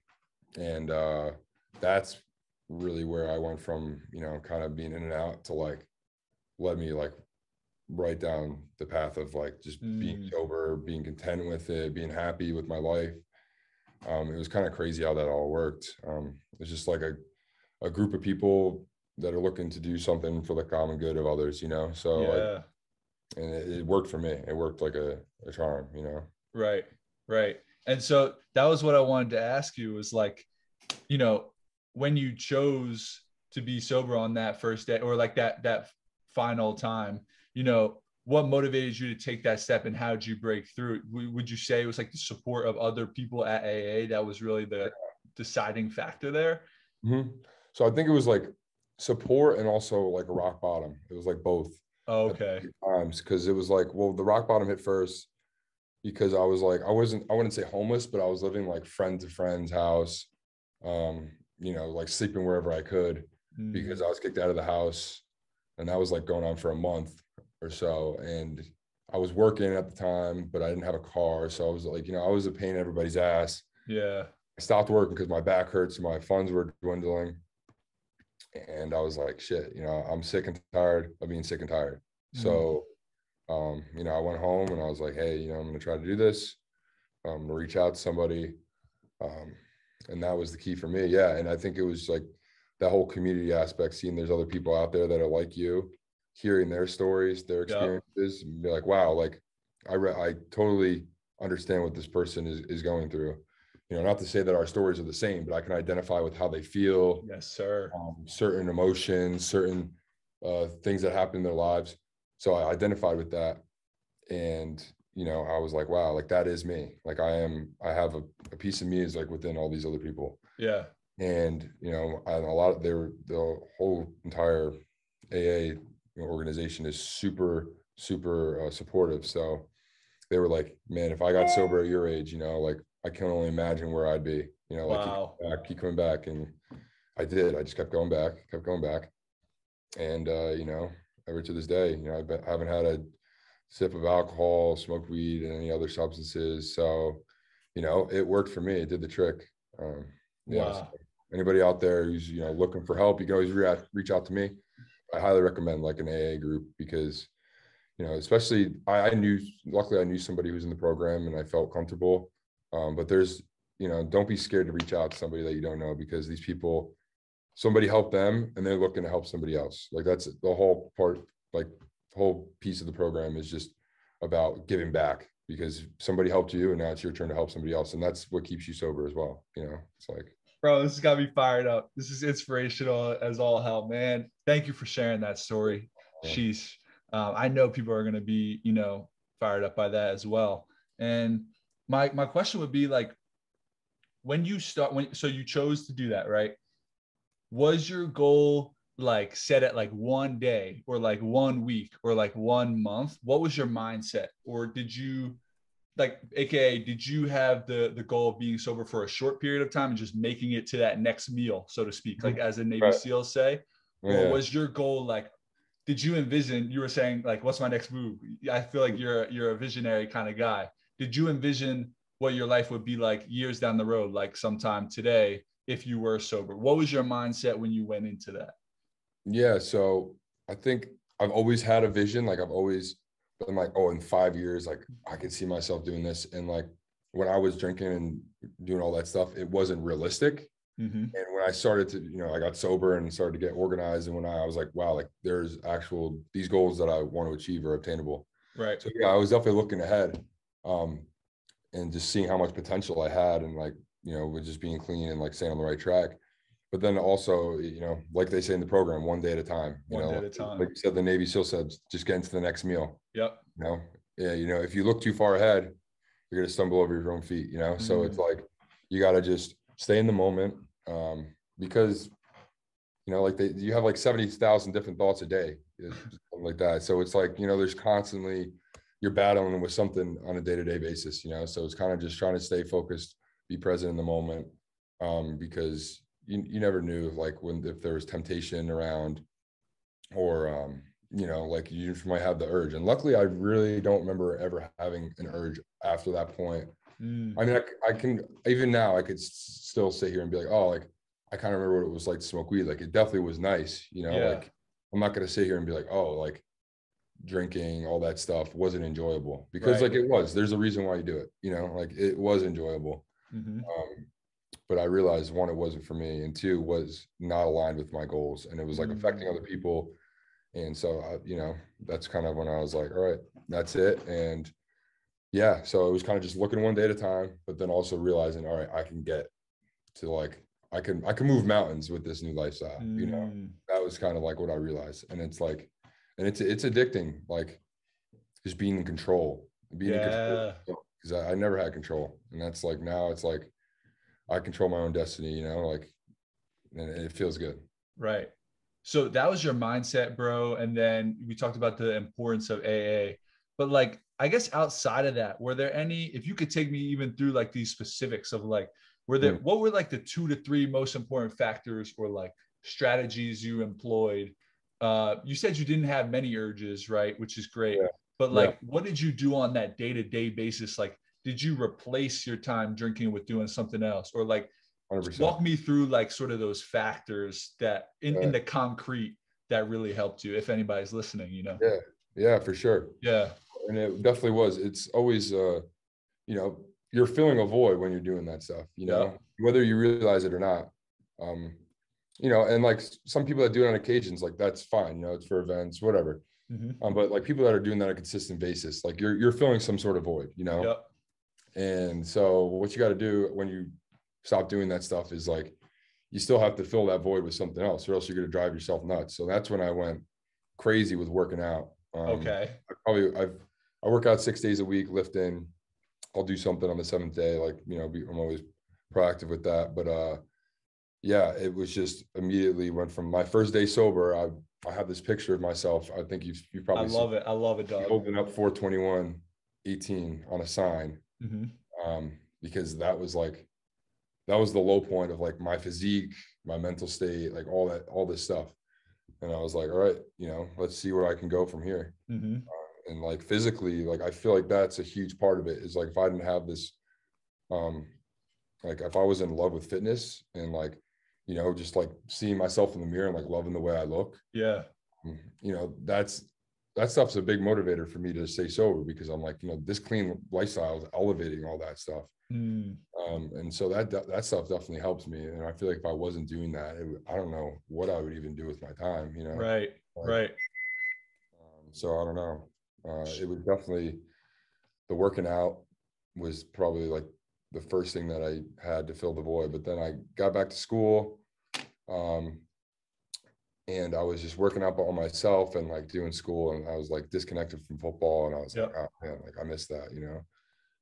And uh, that's really where I went from, you know, kind of being in and out to like led me like right down the path of like just being Mm. sober, being content with it, being happy with my life. Um, it was kind of crazy how that all worked. Um, it's just like a, a group of people that are looking to do something for the common good of others, you know? So like, yeah. and it, it worked for me. It worked like a, a charm, you know? Right. Right. And so that was what I wanted to ask you was like, you know, when you chose to be sober on that first day or like that that final time, you know, what motivated you to take that step and how did you break through? Would you say it was like the support of other people at AA that was really the deciding factor there? Mhm. So I think it was like support and also like a rock bottom. It was like both. Oh, okay. times because it was like well the rock bottom hit first because i was like i wasn't i wouldn't say homeless but i was living like friend to friend's house um you know like sleeping wherever i could Mm, because i was kicked out of the house and that was like going on for a month or so and i was working at the time but i didn't have a car so i was like you know i was a pain in everybody's ass yeah. I stopped working because my back hurts and my funds were dwindling. And I was like, shit, you know, I'm sick and tired of being sick and tired. Mm. So, um, you know, I went home and I was like, hey, you know, I'm going to try to do this. I'm going to reach out to somebody. Um, and that was the key for me. Yeah. And I think it was like that whole community aspect, seeing there's other people out there that are like you, hearing their stories, their Yeah. experiences, and be like, wow, like I, re- I totally understand what this person is, is going through you know, not to say that our stories are the same, but I can identify with how they feel, Yes, sir. um, certain emotions, certain uh, things that happen in their lives. So I identified with that, and you know, I was like, wow, like that is me. Like I am, I have a, a piece of me is like within all these other people, Yeah. and you know, and a lot of their the whole entire AA organization is super super uh, supportive. So they were like, man, if I got sober at your age, you know, like I can only imagine where I'd be. You know, like Wow. keep, coming back, keep coming back, and I did. I just kept going back, kept going back, and uh, you know, ever to this day, you know, I've been, I haven't had a sip of alcohol, smoked weed, and any other substances. So, you know, it worked for me. It did the trick. Um, know, Wow. so anybody out there who's you know looking for help, you can always reach out to me. I highly recommend like an AA group because you know, especially I, I knew luckily I knew somebody who's in the program and I felt comfortable. Um, but there's you know, don't be scared to reach out to somebody that you don't know because these people, somebody helped them and they're looking to help somebody else. Like that's the whole part, like whole piece of the program is just about giving back because somebody helped you and now it's your turn to help somebody else. And that's what keeps you sober as well. You know, it's like Bro, this has got me fired up. This is inspirational as all hell, man. Thank you for sharing that story. Sheesh. Um, I know people are going to be, you know, fired up by that as well. And my my question would be like, when you start, when so you chose to do that, right? Was your goal like set at like one day or like one week or like one month? What was your mindset, or did you? Like aka did you have the the goal of being sober for a short period of time and just making it to that next meal so to speak like mm-hmm. as the navy Right. seals say? Or was your goal like did you envision you were saying like what's my next move? I feel like you're you're a visionary kind of guy. Did you envision what your life would be like years down the road like sometime today if you were sober? What was your mindset when you went into that? Yeah, so I think I've always had a vision. Like I've always been like, oh, in five years, like I can see myself doing this. And like when I was drinking and doing all that stuff, it wasn't realistic. mm-hmm. And when I started to, you know, I got sober and started to get organized. And when I, I was like, wow, like there's actual these goals that I want to achieve are obtainable. right So yeah, I was definitely looking ahead, um, and just seeing how much potential I had, and like you know, with just being clean and like staying on the right track. But then also, you know, like they say in the program, one day at a time. You One know, day at a time. like you said, the Navy SEAL said, just get into the next meal. yep You know, yeah, you know, if you look too far ahead, you're gonna stumble over your own feet. You know, so it's like you got to just stay in the moment, um, because you know, like they, you have like seventy thousand different thoughts a day, like that. So it's like you know, there's constantly you're battling with something on a day-to-day basis. You know, so it's kind of just trying to stay focused, be present in the moment, um, because you you never knew like when if there was temptation around, or um, you know, like you just might have the urge. And luckily, I really don't remember ever having an urge after that point. Mm, I mean, I can even now I could s- still sit here and be like, oh, like I kind of remember what it was like to smoke weed. Like it definitely was nice, you know. Yeah. Like I'm not gonna sit here and be like, oh, like drinking all that stuff wasn't enjoyable because Right. like it was. There's a reason why you do it, you know. Like it was enjoyable, mhm. um, but I realized one, it wasn't for me, and two, was not aligned with my goals, and it was like affecting other Mm. people. And so, I, you know, that's kind of when I was like, all right, that's it, and yeah so it was kind of just looking one day at a time but then also realizing all right i can get to like i can i can move mountains with this new lifestyle you know Mm, that was kind of like what i realized and it's like and it's it's addicting like just being in control being in control because I, I never had control and that's like now it's like i control my own destiny you know like and it feels good Right. So that was your mindset, bro. And then we talked about the importance of AA. But like, I guess outside of that, were there any, if you could take me even through like these specifics of like, were there, Mm. what were like the two to three most important factors or like strategies you employed? Uh, you said you didn't have many urges, right? Which is great. Yeah. But Yeah. like, what did you do on that day to day basis? Like, did you replace your time drinking with doing something else? Or like, 100% walk me through like sort of those factors that in, in the concrete that really helped you if anybody's listening you know? Yeah. yeah for sure. Yeah. And it definitely was. It's always uh you know you're filling a void when you're doing that stuff you know? Whether you realize it or not. Um you know and like some people that do it on occasions like that's fine you know it's for events whatever. Mhm. um but like people that are doing that on a consistent basis like you're you're filling some sort of void you know? Yep and so what you got to do when you stop doing that stuff is like you still have to fill that void with something else or else you're going to drive yourself nuts so that's when i went crazy with working out um, okay I probably I've I work out six days a week, lifting. I'll do something on the seventh day, like you know, be, I'm always proactive with that. But uh, yeah, it was just immediately went from my first day sober. I I have this picture of myself. I think you've you i probably love it i love it dog holding up 421, 18 on a sign, Mhm. um, because that was like that was the low point of like my physique, my mental state, like all that, all this stuff. And I was like, all right, you know, let's see where I can go from here Mhm. and like physically like i feel like that's a huge part of it is like if i didn't have this um like if I was in love with fitness and like, you know, just like seeing myself in the mirror and like loving the way I look, Yeah. mm, you know, that's that stuff's a big motivator for me to stay sober because I'm like, you know, this clean lifestyle is elevating all that stuff. Mm, Um, and so that that stuff definitely helps me. And I feel like if I wasn't doing that, it I don't know what I would even do with my time, you know. right. Like, Right. Um, so I don't know. Uh, it was definitely the working out was probably like the first thing that I had to fill the void. But then I got back to school, um, and I was just working out on myself and like doing school, and I was like disconnected from football, and I was like, oh man, like I missed that, you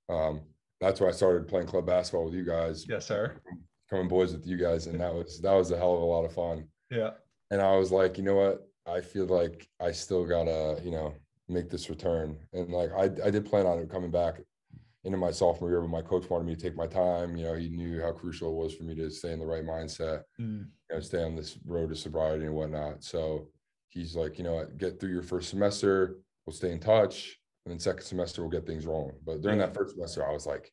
know. Um, that's why I started playing club basketball with you guys, Yes, sir. coming boys with you guys, and that was that was a hell of a lot of fun Yeah. and I was like, you know what? I feel like I still gotta, you know, make this return. And like I, I did plan on it coming back into my sophomore year, but my coach wanted me to take my time. You know, he knew how crucial it was for me to stay in the right mindset, Mm, you know, stay on this road to sobriety and whatnot. So he's like, you know get through your first semester, we'll stay in touch. And then second semester, we'll get things rolling. But during that first semester, I was like,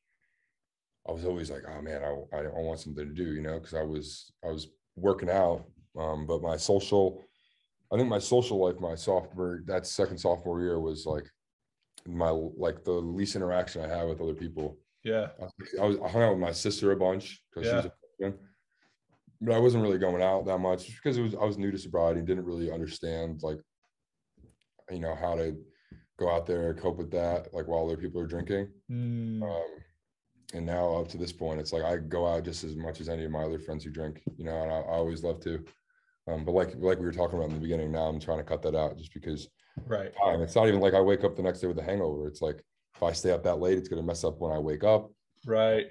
I was always like, oh man, I, I, want something to do, you know, because I was I was working out, um, but my social, I think my social life, my sophomore, that second sophomore year was like my like the least interaction I had with other people. yeah. I was I hung out with my sister a bunch because she's Yeah. a freshman, but I wasn't really going out that much because it was I was new to sobriety, didn't really understand like you know how to go out there and cope with that like while other people are drinking. Mm, Um, and now up to this point, it's like I go out just as much as any of my other friends who drink, you know, and I, I always love to. Um, but like like we were talking about in the beginning, now I'm trying to cut that out just because right. time. It's not even like I wake up the next day with a hangover. It's like if I stay up that late, it's gonna mess up when I wake up. Right.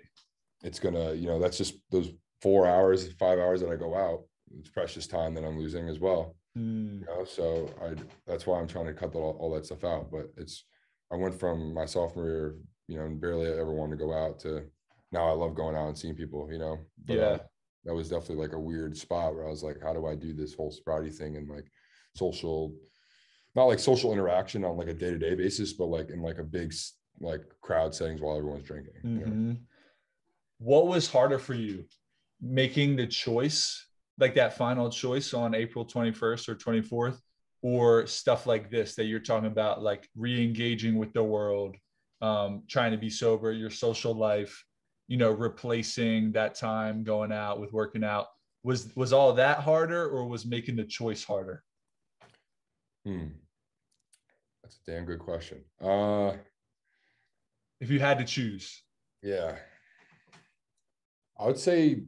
It's gonna, you know, that's just those four hours, five hours that I go out. It's precious time that I'm losing as well. Mm, You know, so I that's why I'm trying to cut all, all that stuff out. But it's I went from my sophomore year, you know, and barely ever wanted to go out to now I love going out and seeing people, you know. But, Yeah. uh, that was definitely like a weird spot where I was like, how do I do this whole sobriety thing and like social, not like social interaction on like a day to day basis, but like in like a big like crowd settings while everyone's drinking. you know? mhm. What was harder for you, making the choice, like that final choice on April 21st or 24th, or stuff like this that you're talking about, like re-engaging with the world, um, trying to be sober, your social life, you know, replacing that time going out with working out. Was was all that harder, or was making the choice harder? Hmm. That's a damn good question. Uh, If you had to choose, Yeah. I would say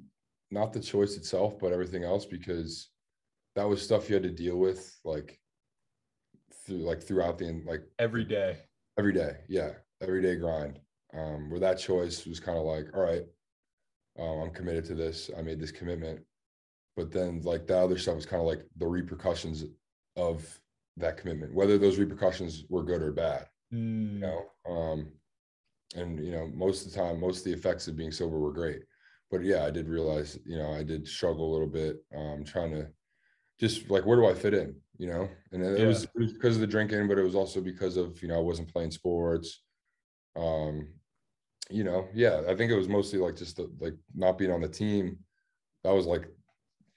not the choice itself, but everything else, because that was stuff you had to deal with like through like throughout the like every day. every day. Yeah. Everyday grind. Um, where that choice was kind of like, all right, um, I'm committed to this. I made this commitment. But then like the other stuff was kind of like the repercussions of that commitment, whether those repercussions were good or bad Mm, you know um and you know most of the time most of the effects of being sober were great. But yeah i did realize you know i did struggle a little bit um trying to just like where do i fit in you know? And it, Yeah. was, it was because of the drinking but it was also because of you know i wasn't playing sports um you know? Yeah i think it was mostly like just the, like not being on the team. That was like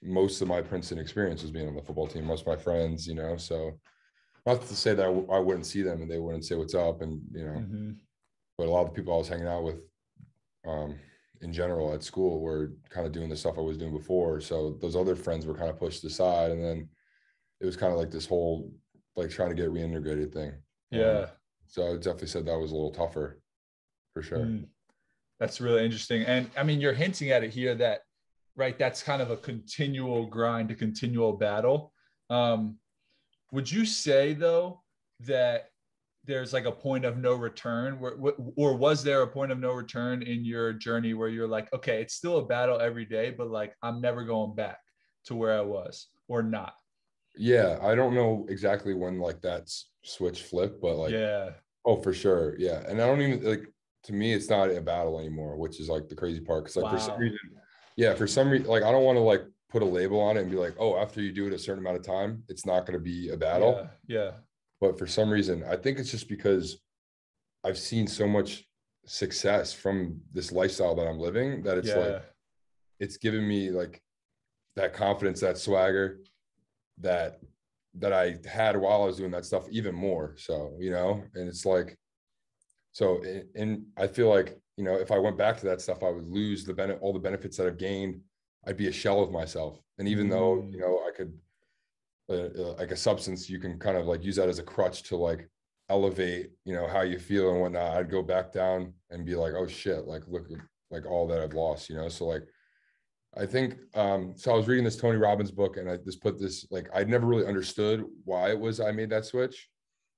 most of my princeton experience was being on the football team most of my friends you know so not to say that I w- I wouldn't see them and they wouldn't say what's up and you know mhm. but a lot of the people I was hanging out with um in general at school were kind of doing the stuff I was doing before. So those other friends were kind of pushed aside. And then it was kind of like this whole like trying to get reintegrated thing. Um, Yeah. so I definitely said that was a little tougher for sure. Mm. That's really interesting. And I mean, you're hinting at it here that, right, that's kind of a continual grind, a continual battle. Um, would you say, though, that there's like a point of no return, where, or was there a point of no return in your journey where you're like, okay, it's still a battle every day, but like I'm never going back to where I was or not? Yeah. I don't know exactly when like that switch flipped, but like, yeah. oh, for sure. Yeah. And I don't even like, to me, it's not a battle anymore, which is like the crazy part. Cause like for some reason, yeah, for some reason, like I don't want to like put a label on it and be like, oh, after you do it a certain amount of time, it's not going to be a battle. Yeah. Yeah. but for some reason i think it's just because i've seen so much success from this lifestyle that I'm living that it's yeah. like it's given me like that confidence, that swagger that that I had while I was doing that stuff even more. So, you know, and it's like so and I feel like, you know, if I went back to that stuff, I would lose the benefit all the benefits that I've gained. I'd be a shell of myself. And even mm. though, you know, I could uh, uh, like a substance, you can kind of like use that as a crutch to like elevate, you know, how you feel and whatnot. I'd go back down and be like, oh shit, like look like all that I've lost, you know. So like I think um, so. I was reading this Tony Robbins book, and I just put this like I'd never really understood why it was I made that switch.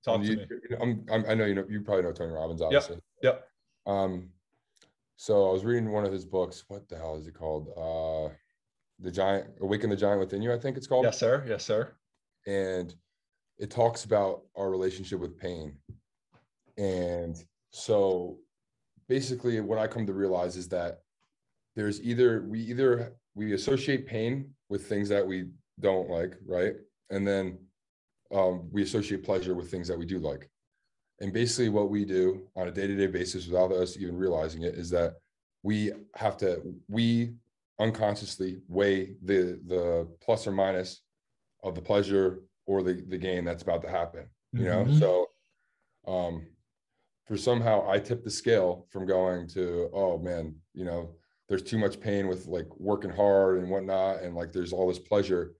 Talk you, to me. I'm, I'm, i know you know you probably know Tony Robbins, obviously. Yep. yep. Um, so I was reading one of his books. What the hell is it called? Uh, the Giant, Awaken the Giant Within You. I think it's called. Yes, sir. Yes, sir. And it talks about our relationship with pain, and so basically, what I come to realize is that there's either we either we associate pain with things that we don't like, right? And then um, we associate pleasure with things that we do like. And basically, what we do on a day to day basis, without us even realizing it, is that we have to we unconsciously weigh the the plus or minus of the pleasure or the the gain that's about to happen. You know, mm-hmm. so um, for somehow I tip the scale from going to oh man, you know there's too much pain with like working hard and whatnot and like there's all this pleasure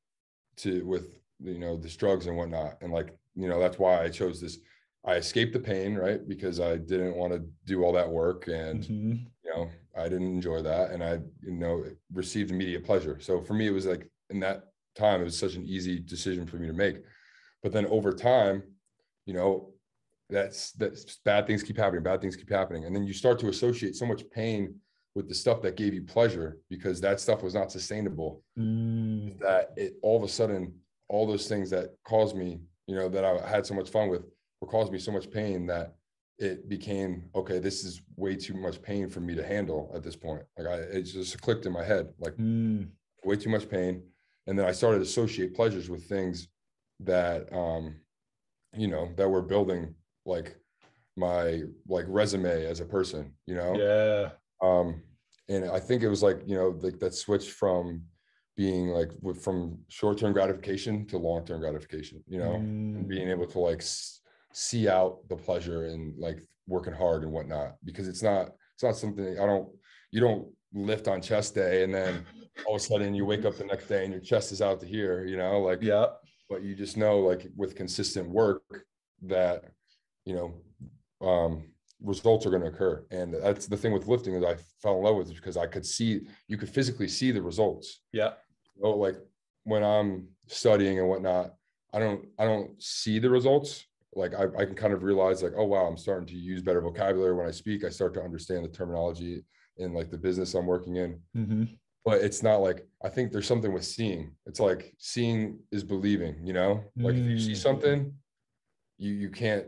to with you know this drugs and whatnot and like you know that's why i chose this i escaped the pain right? Because i didn't want to do all that work and mm-hmm. you know i didn't enjoy that and i you know received immediate pleasure. So for me it was like in that time it was such an easy decision for me to make. But then over time you know that's that's bad things keep happening bad things keep happening. And then you start to associate so much pain with the stuff that gave you pleasure because that stuff was not sustainable. Mm. that it all of a sudden all those things that caused me you know that i had so much fun with were caused me so much pain that it became okay this is way too much pain for me to handle at this point. Like i it just clicked in my head like mm. way too much pain. And then i started to associate pleasures with things that um you know that were building like my like resume as a person you know? Yeah. Um and I think it was like you know like that switch from being like from short-term gratification to long-term gratification you know? Mm. and being able to like see out the pleasure and like working hard and whatnot because it's not it's not something i don't you don't lift on chest day and then all of a sudden you wake up the next day and your chest is out to here you know like yeah but you just know like with consistent work that you know um results are going to occur. And that's the thing with lifting is I fell in love with it because I could see, you could physically see the results. Yeah. Oh, like when I'm studying and whatnot, I don't, I don't see the results. Like I, I can kind of realize like, oh, wow, I'm starting to use better vocabulary when I speak. I start to understand the terminology in like the business I'm working in. Mm-hmm. But it's not like, I think there's something with seeing. It's like seeing is believing, you know, like mm. if you see mm. something, you, you can't,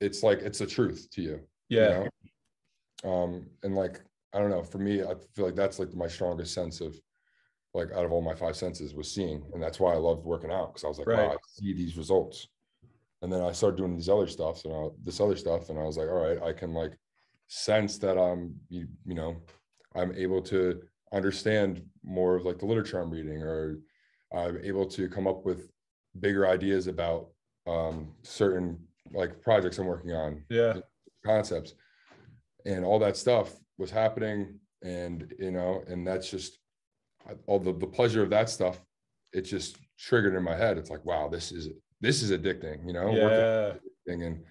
it's like, it's the truth to you yeah. You know? Um, and like, I don't know, for me, I feel like that's like my strongest sense of like out of all my five senses was seeing. And that's why I loved working out because I was like, right. wow, I see these results. And then I started doing these other stuff and I, this other stuff. And I was like, all right, I can like sense that I'm, you, you know, I'm able to understand more of like the literature I'm reading or I'm able to come up with bigger ideas about um, certain like projects I'm working on. Yeah concepts and all that stuff was happening and you know and that's just all the, the pleasure of that stuff it just triggered in my head it's like wow this is this is addicting you know yeah. and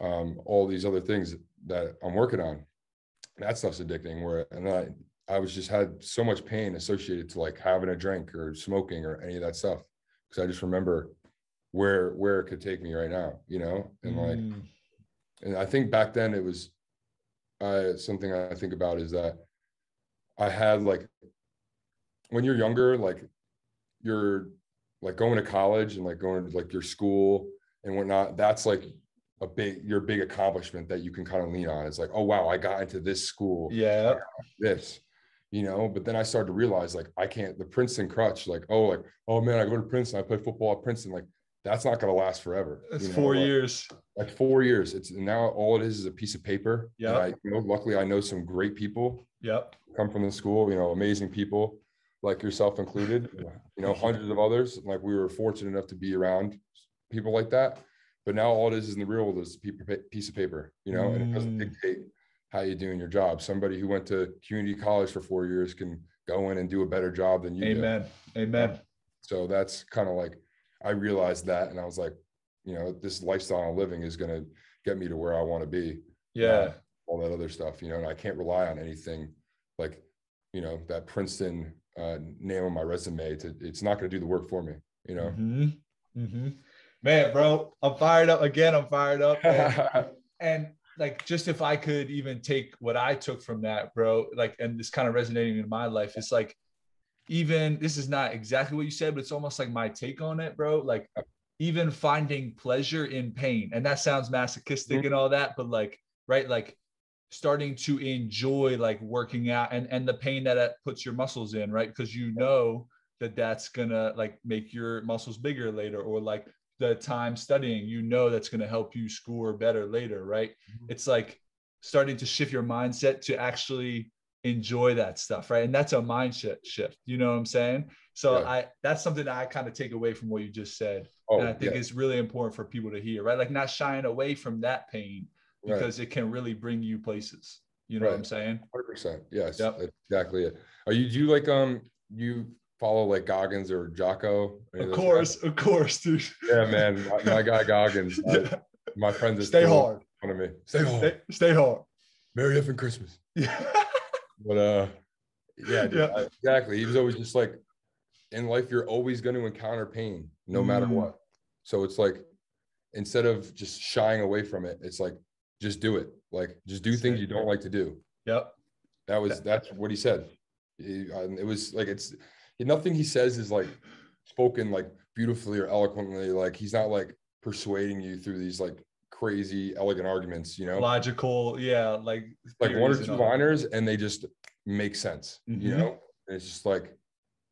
um, all these other things that i'm working on that stuff's addicting where and i i was just had so much pain associated to like having a drink or smoking or any of that stuff because i just remember where where it could take me right now you know and mm. like and I think back then it was I something I think about is that I had like when you're younger, like you're like going to college and like going to like your school and whatnot, that's like a big your big accomplishment that you can kind of lean on. It's like, oh wow, I got into this school. Yeah. This, you know, but then I started to realize like I can't the Princeton crutch, like, oh, like, oh man, I go to Princeton, I play football at Princeton. Like that's not going to last forever. It's you know, four like- years. like four years. It's now all it is is a piece of paper. Yeah. You know, luckily I know some great people Yep. come from the school, you know, amazing people like yourself included, you know, hundreds of others. Like we were fortunate enough to be around people like that. But now all it is in the real world is a piece of paper, you know, and it doesn't Mm. dictate how you're doing your job. Somebody who went to community college for four years can go in and do a better job than you do. Amen. Amen. So that's kind of like I realized that, and I was like, you know, this lifestyle I'm living is going to get me to where I want to be. Yeah. All that other stuff, you know, and I can't rely on anything like, you know, that Princeton uh, name on my resume. To it's not going to do the work for me. You know. hmm hmm Man, bro, I'm fired up again. I'm fired up. And, and like, just if I could even take what I took from that, bro, like, and this kind of resonating in my life, it's like, even this is not exactly what you said, but it's almost like my take on it, bro. Like, even finding pleasure in pain, and that sounds masochistic Mhm. and all that, but like, right, like starting to enjoy like working out and and the pain that it puts your muscles in, right? Because you know that that's gonna like make your muscles bigger later, or like the time studying, you know that's gonna help you score better later, right? Mhm. It's like starting to shift your mindset to actually enjoy that stuff, right? And that's a mindset shift. You know what I'm saying? So Yeah. I that's something that I kind of take away from what you just said. oh, and I think yeah, it's really important for people to hear, right? Like not shying away from that pain right. because it can really bring you places. You know what I'm saying? Hundred percent. Yes, Yep. that's exactly it. Are you do you like um you follow like Goggins or Jocko? Of course, guys? of course, dude. Yeah, man. My, my guy Goggins. I- my friends. Stay hard. Fun of me. Stay hard. Stay, stay hard. Merry effing Christmas. Yeah. But uh, yeah, dude, Yeah. I- exactly. He was always just like, in life, you're always going to encounter pain, no matter Mm. what. So it's like, instead of just shying away from it, it's like, just do it. Like, just do things you don't like to do. Yep. That was that's what he said. He- it was like it's nothing he says is like spoken like beautifully or eloquently. Like he's not like persuading you through these like crazy elegant arguments. You know, Logical. Yeah. Like like one or two liners and they just make sense you Mhm. know and it's just like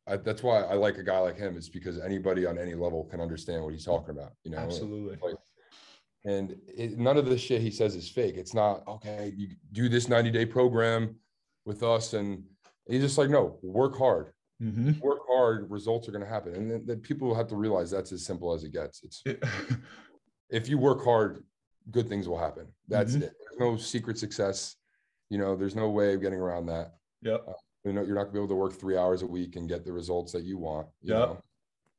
I, that's why i like a guy like him it's because anybody on any level can understand what he's talking about you know Absolutely. And it, none of the shit he says is fake it's not okay you do this 90 day program with us and he's just like no work hard hmm work hard results are going to happen and then, then people have to realize that's as simple as it gets it's if you work hard, good things will happen. That's Mhm. it. There's no secret success. You know, there's no way of getting around that. yep. You know, you're not gonna be able to work three hours a week and get the results that you want. You Yep. know,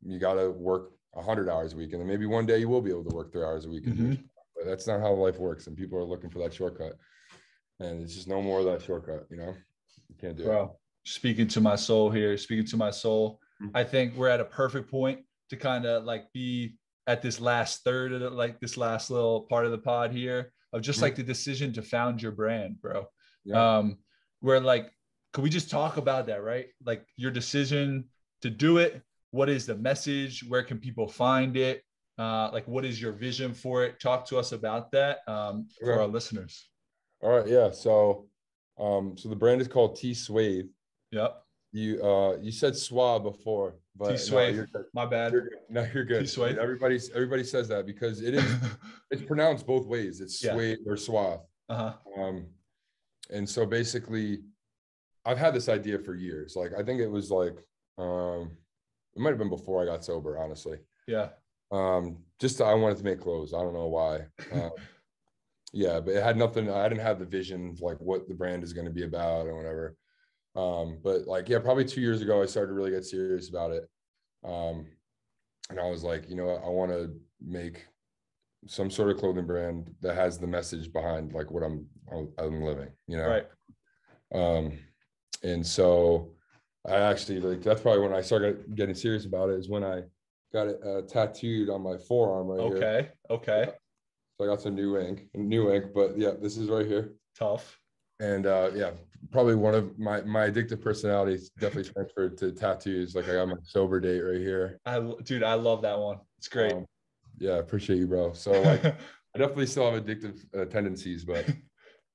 you got to work hundred hours a week, and then maybe one day you will be able to work three hours a week. it. But that's not how life works, and people are looking for that shortcut. And it's just no more of that shortcut. You know, you can't do it. Bro, speaking to my soul here, speaking to my soul. Mhm. I think we're at a perfect point to kind of like be at this last third of the, like this last little part of the pod here of just Mhm. like the decision to found your brand, bro. Yeah. Um, where like, could we just talk about that, right? Like your decision to do it. What is the message? Where can people find it? Uh, like, what is your vision for it? Talk to us about that um, for Okay. our listeners. All right. Yeah. So, um, so the brand is called TSwathe. Yep. You uh, you said Suave before, but T-Swathe. you're. My bad. You're good. No, you're good. T-Swathe. Everybody's everybody says that because it is it's pronounced both ways. It's Yeah. or suave. uh-huh. Um, and so basically, I've had this idea for years. Like I think it was like um, it might have been before I got sober, honestly. Yeah. Um, just I wanted to make clothes. I don't know why. Um, yeah, but it had nothing. I didn't have the vision of like what the brand is going to be about or whatever. Um, but like, yeah, probably two years ago, I started to really get serious about it. Um, and I was like, you know, what, I want to make some sort of clothing brand that has the message behind like what I'm I'm living, you know. Right. Um, and so I actually like that's probably when I started getting serious about it is when I got it uh, tattooed on my forearm right here. Okay. Okay. So I got some new ink, new ink, but yeah, this is right here. Tough. And uh, yeah, probably one of my my addictive personalities definitely transferred to tattoos. Like I got my sober date right here. I dude, I love that one. It's great. Um, yeah, appreciate you, bro. So like, I definitely still have addictive uh, tendencies, but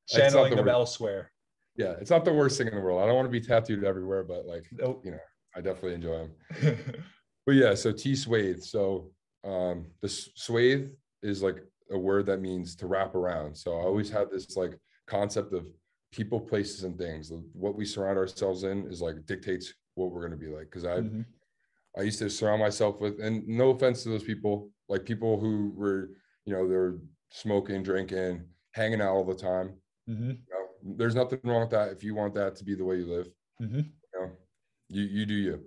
Channeling them elsewhere. Yeah, it's not the worst thing in the world. I don't want to be tattooed everywhere, but like, Nope. You know, I definitely enjoy them. But yeah, so TSwathe. So um, the swathe is like a word that means to wrap around. So I always had this like concept of people, places, and things. What we surround ourselves in is like dictates what we're going to be like. Because I, mm-hmm. I used to surround myself with, and no offense to those people, like people who were, you know, they're smoking, drinking, hanging out all the time. Mm-hmm. You know, there's nothing wrong with that if you want that to be the way you live. Mm-hmm. You know, you you do you.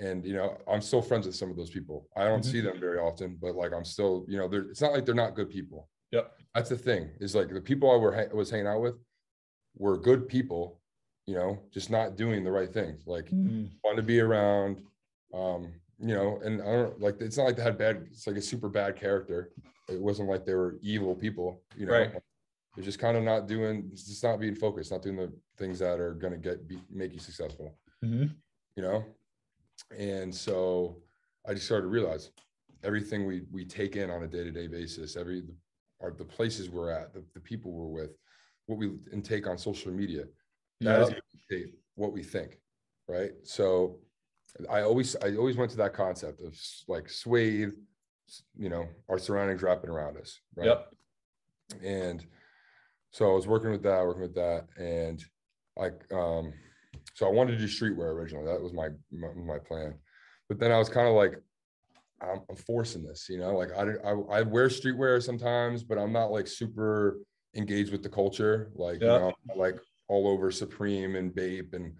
And you know, I'm still friends with some of those people. I don't mm-hmm. see them very often, but like I'm still, you know, it's not like they're not good people. Yep. That's the thing. Is like the people I were was hanging out with were good people, you know, just not doing the right things. Like mm-hmm. fun to be around. Um, you know, and I don't like it's not like they had bad, it's like a super bad character. It wasn't like they were evil people, you know. Right. They're just kind of not doing, just not being focused, not doing the things that are going to get be, make you successful. Mm-hmm. You know, and so I just started to realize everything we we take in on a day to day basis, every are the places we're at, the, the people we're with, what we intake on social media, that yep. is what we think, right? So I always I always went to that concept of like swathe, you know, our surroundings wrapping around us, right? Yep. And so I was working with that, working with that, and like um, so I wanted to do streetwear originally. That was my my, my plan, but then I was kind of like, I'm, I'm, forcing this, you know, like I, I I wear streetwear sometimes, but I'm not like super engaged with the culture, like yeah. you know, like all over Supreme and Bape and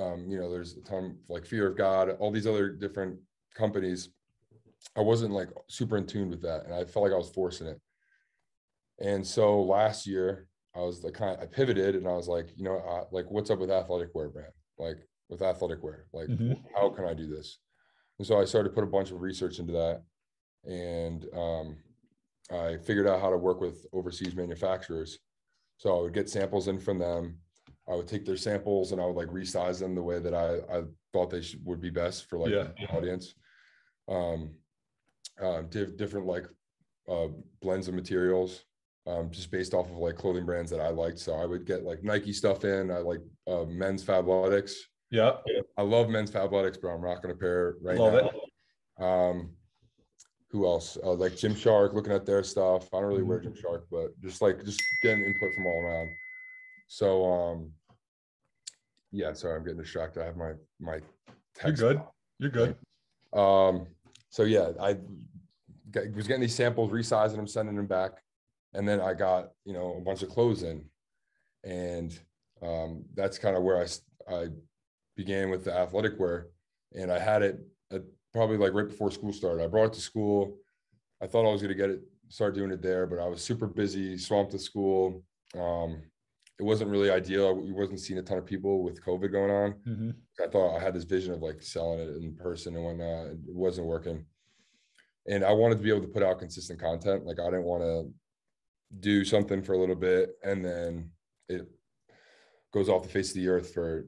um, you know, there's a ton like Fear of God, all these other different companies. I wasn't like super in tune with that, and I felt like I was forcing it. And so last year, I was the kind. I pivoted, and I was like, you know, uh, like what's up with athletic wear brand? Like with athletic wear, like mm-hmm. how can I do this? And so I started to put a bunch of research into that, and um, I figured out how to work with overseas manufacturers. So I would get samples in from them, I would take their samples and I would like resize them the way that I, I thought they should, would be best for like yeah. the audience. Um, uh, diff, different like uh, blends of materials, um, just based off of like clothing brands that I liked. So I would get like Nike stuff in. I like uh, men's Fabletics. Yeah, I love men's Fabletics, bro. I'm rocking a pair right now. love now. It. Um, who else? Uh, like Gymshark, looking at their stuff. I don't really mm-hmm. wear Gymshark, but just like just getting input from all around. So um yeah, sorry, I'm getting distracted. I have my my text. You're good. You're good. Um so yeah, I was getting these samples, resizing them, sending them back. And then I got, you know, a bunch of clothes in. And um, that's kind of where I, I began with the athletic wear. And I had it at probably like right before school started. I brought it to school. I thought I was going to get it, start doing it there, but I was super busy, swamped at school. Um, it wasn't really ideal. We wasn't seeing a ton of people with COVID going on. Mm-hmm. I thought I had this vision of like selling it in person and whatnot. It wasn't working. And I wanted to be able to put out consistent content. Like I didn't want to do something for a little bit and then it goes off the face of the earth for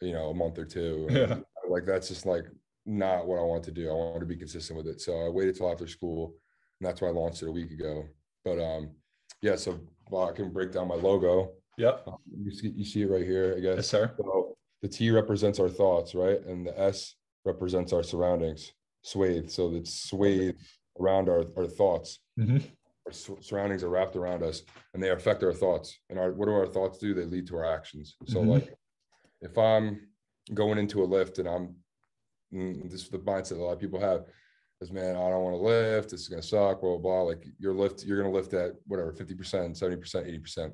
you know a month or two. Yeah. Like that's just like not what I want to do. I want to be consistent with it. So I waited till after school, and that's why I launched it a week ago. But um, yeah. So well, I can break down my logo. Yep. Um, you see, you see it right here, I guess. Yes, sir. So the T represents our thoughts, right? And the S represents our surroundings, swathe. So it's swathe around our, our thoughts. Mm-hmm. Our surroundings are wrapped around us and they affect our thoughts. And our what do our thoughts do? They lead to our actions. So mm-hmm. like if I'm going into a lift and I'm mm, this is the mindset a lot of people have is man, I don't want to lift, this is gonna suck, blah blah blah. Like your lift, you're gonna lift at whatever, 50%, 70%, 80%.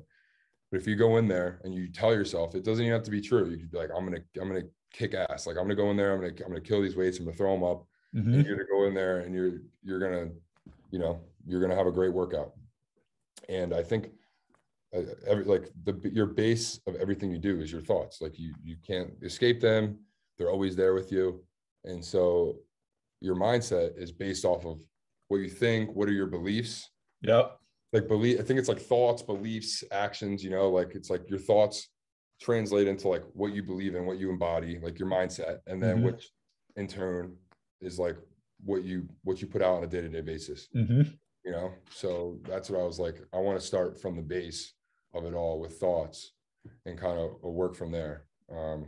But if you go in there and you tell yourself, it doesn't even have to be true. You could be like, I'm gonna, I'm gonna kick ass. Like I'm gonna go in there, I'm gonna, I'm gonna kill these weights, I'm gonna throw them up. Mm-hmm. And you're gonna go in there and you're, you're gonna, you know, you're gonna have a great workout. And I think uh, every like the your base of everything you do is your thoughts. Like you, you can't escape them. They're always there with you. And so your mindset is based off of what you think, what are your beliefs. Yep like believe i think it's like thoughts beliefs actions you know like it's like your thoughts translate into like what you believe in what you embody like your mindset and then mm-hmm. which in turn is like what you what you put out on a day-to-day basis mm-hmm. You know so that's what i was like i want to start from the base of it all with thoughts and kind of work from there um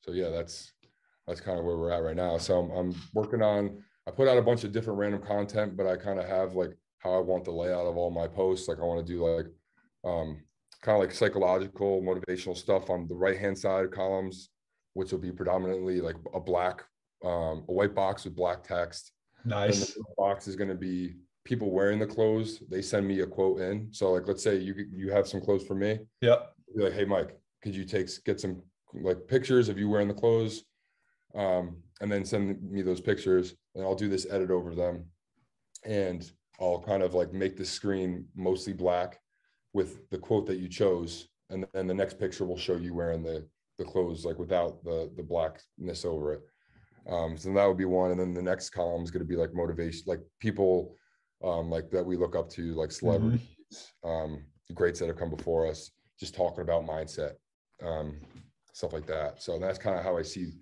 so yeah that's that's kind of where we're at right now so i'm, I'm working on I put out a bunch of different random content, but I kind of have like how I want the layout of all my posts. Like I want to do like um, kind of like psychological, motivational stuff on the right hand side columns, which will be predominantly like a black, um, a white box with black text. Nice. Box is going to be people wearing the clothes. They send me a quote in. So like, let's say you you have some clothes for me. Be like, hey Mike, could you take get some like pictures of you wearing the clothes, um, and then send me those pictures, and I'll do this edit over them, and I'll kind of like make the screen mostly black with the quote that you chose, and then the next picture will show you wearing the the clothes like without the the blackness over it. Um, so that would be one, and then the next column is going to be like motivation, like people um, like that we look up to, like celebrities, mm-hmm. um, the greats that have come before us, just talking about mindset, um, stuff like that. So that's kind of how I see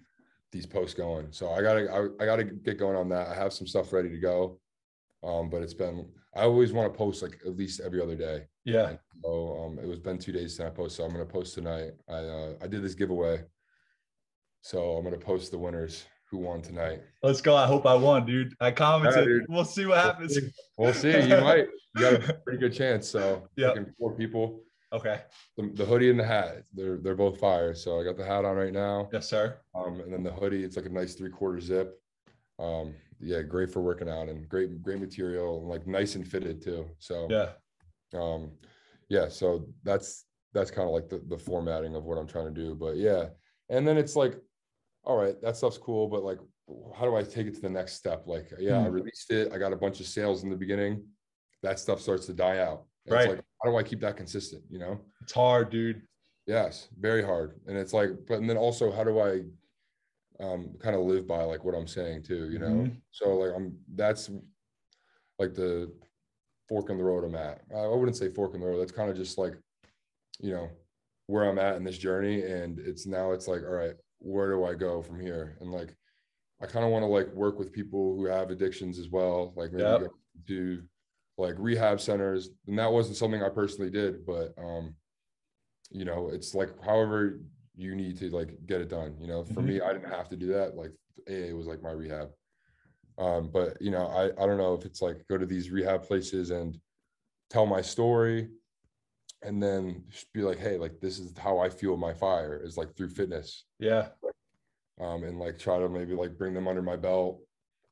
these posts going. So I gotta I, I, gotta get going on that. I have some stuff ready to go, um, but it's been I always want to post like at least every other day. Yeah. And so um, it was been two days since I posted. So I'm gonna post tonight. I uh, I did this giveaway, so I'm gonna post the winners who won tonight. Let's go. I hope I won, dude. I commented. Yeah, we'll see what happens. We'll see. We'll see. You might. You got a pretty good chance. So yeah, four people. Okay. The, the, hoodie and the hat, they're they're both fire. So I got the hat on right now. Yes, sir. Um, and then the hoodie, it's like a nice three quarter zip. Um, yeah, great for working out and great great material and like nice and fitted too. So yeah. Um, yeah. So that's that's kind of like the the formatting of what I'm trying to do. But yeah, and then it's like, all right, that stuff's cool, but like, how do I take it to the next step? Like, yeah, mm. I hmm. released it. I got a bunch of sales in the beginning. That stuff starts to die out. And right. like, how do I keep that consistent? You know, it's hard, dude. Yes, very hard. And it's like, but and then also, how do I um, kind of live by like what I'm saying too? You know, mm-hmm. so like I'm that's like the fork in the road I'm at. I wouldn't say fork in the road. That's kind of just like, you know, where I'm at in this journey. And it's now it's like, all right, where do I go from here? And like, I kind of want to like work with people who have addictions as well. Like maybe yep. do like rehab centers and that wasn't something i personally did but um you know it's like however you need to like get it done you know for mm-hmm. me i didn't have to do that like aa was like my rehab um but you know i i don't know if it's like go to these rehab places and tell my story and then just be like hey like this is how i feel my fire is like through fitness. Yeah. Um and like try to maybe like bring them under my belt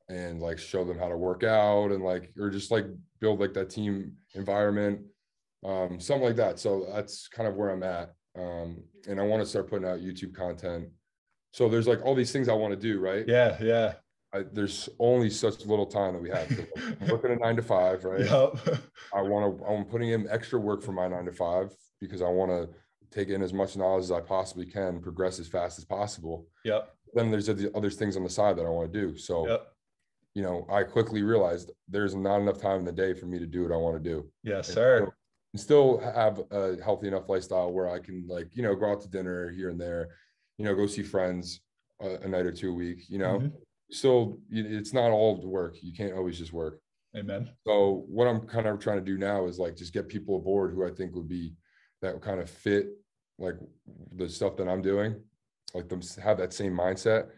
and like show them how to work out and like or just like build like that team environment um something like that. So that's kind of where i'm at. Um and i want to start putting out youtube content. So there's like all these things i want to do right? Yeah yeah I, there's only such little time that we have. I'm working a nine to five, right? Yep. I want to. I'm putting in extra work for my nine to five because I want to take in as much knowledge as I possibly can, progress as fast as possible. Yep. Then there's other things on the side that I want to do. So yep you know, I quickly realized there's not enough time in the day for me to do what I want to do. Yes, and sir. Still, still have a healthy enough lifestyle where I can like, you know, go out to dinner here and there, you know, go see friends a, a night or two a week, you know, mm-hmm. Still it's not all the work. You can't always just work. Amen. So what I'm kind of trying to do now is like just get people aboard who I think would be that kind of fit like the stuff that I'm doing, like them have that same mindset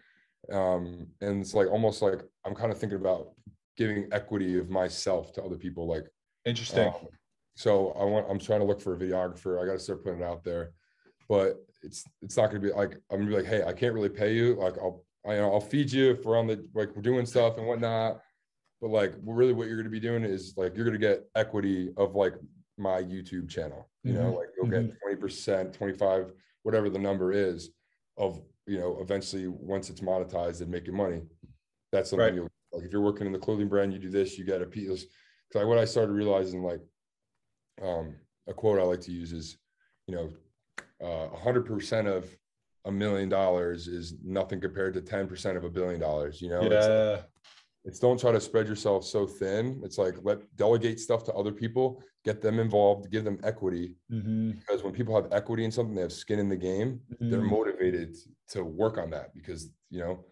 um and it's like almost like i'm kind of thinking about giving equity of myself to other people like interesting um, so i want i'm trying to look for a videographer i got to start putting it out there but it's it's not going to be like i'm gonna be like hey i can't really pay you like i'll I, you know, i'll feed you if we're on the like we're doing stuff and whatnot but like really what you're going to be doing is like you're going to get equity of like my youtube channel you mm-hmm. know like you'll mm-hmm. get 20% 25 whatever the number is of you know, eventually once it's monetized and making money, that's something right. you'll like. If you're working in the clothing brand, you do this, you get a piece. Because what I started realizing, like, um, a quote I like to use is, you know, uh, a hundred percent of a million dollars is nothing compared to ten percent of a billion dollars. You know, yeah. It's, it's don't try to spread yourself so thin. It's like let delegate stuff to other people, get them involved, give them equity. Mm-hmm. Because when people have equity in something, they have skin in the game. Mm-hmm. They're motivated to work on that because you know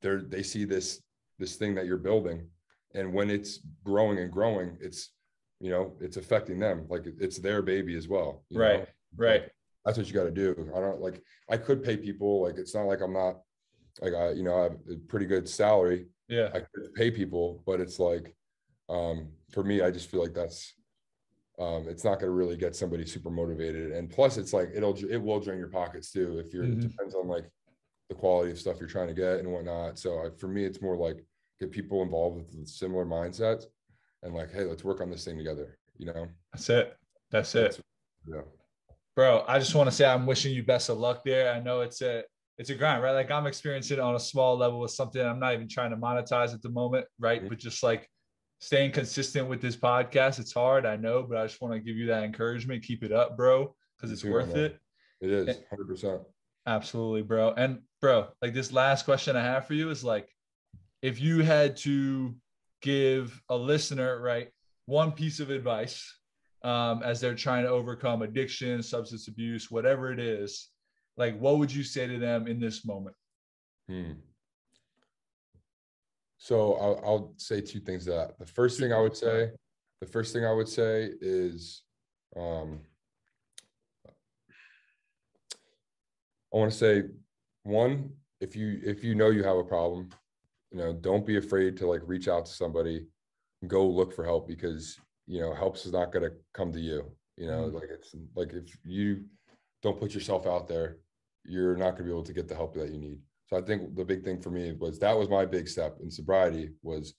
they're they see this this thing that you're building, and when it's growing and growing, it's you know it's affecting them like it's their baby as well. right, know? right. That's what you got to do. I don't like I could pay people like it's not like I'm not like I you know I have a pretty good salary Yeah. I could pay people, but it's like um, for me, I just feel like that's um, it's not going to really get somebody super motivated. And plus, it's like it'll it will drain your pockets too if you're. Mhm. It depends on like the quality of stuff you're trying to get and whatnot. So I, for me, it's more like get people involved with similar mindsets and like, hey, let's work on this thing together. You know, That's it. That's it. yeah, Bro, I just want to say I'm wishing you best of luck there. I know it's a it's a grind, right? Like I'm experiencing it on a small level with something I'm not even trying to monetize at the moment, right? But just like staying consistent with this podcast, it's hard, I know, but I just want to give you that encouragement. Keep it up, bro, because it's worth it. it is hundred percent. Absolutely, bro. And bro, like this last question I have for you is like, if you had to give a listener, right, one piece of advice um, as they're trying to overcome addiction, substance abuse, whatever it is, like what would you say to them in this moment? Hmm. So I'll, I'll say two things that. The first thing I would say, the first thing I would say is, um, I want to say, one, if you if you know you have a problem, you know, don't be afraid to like reach out to somebody, go look for help because you know help is not going to come to you. You know, Mm. like it's like if you don't put yourself out there, you're not going to be able to get the help that you need. So I think the big thing for me was that was my big step in sobriety was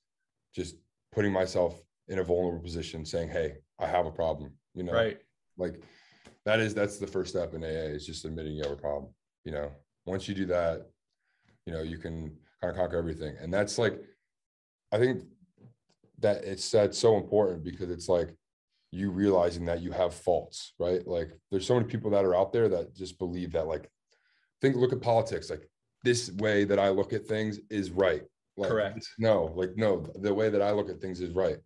just putting myself in a vulnerable position, saying, "Hey, I have a problem." You know, Right. like that is that's the first step in AA is just admitting you have a problem. You know, once you do that, you know, you can kind of conquer everything. And that's like, I think that it's that's so important because it's like you realizing that you have faults, right? Like there's so many people that are out there that just believe that like think look at politics like this way that I look at things is right. Like, Correct. No, like no, the way that I look at things is right.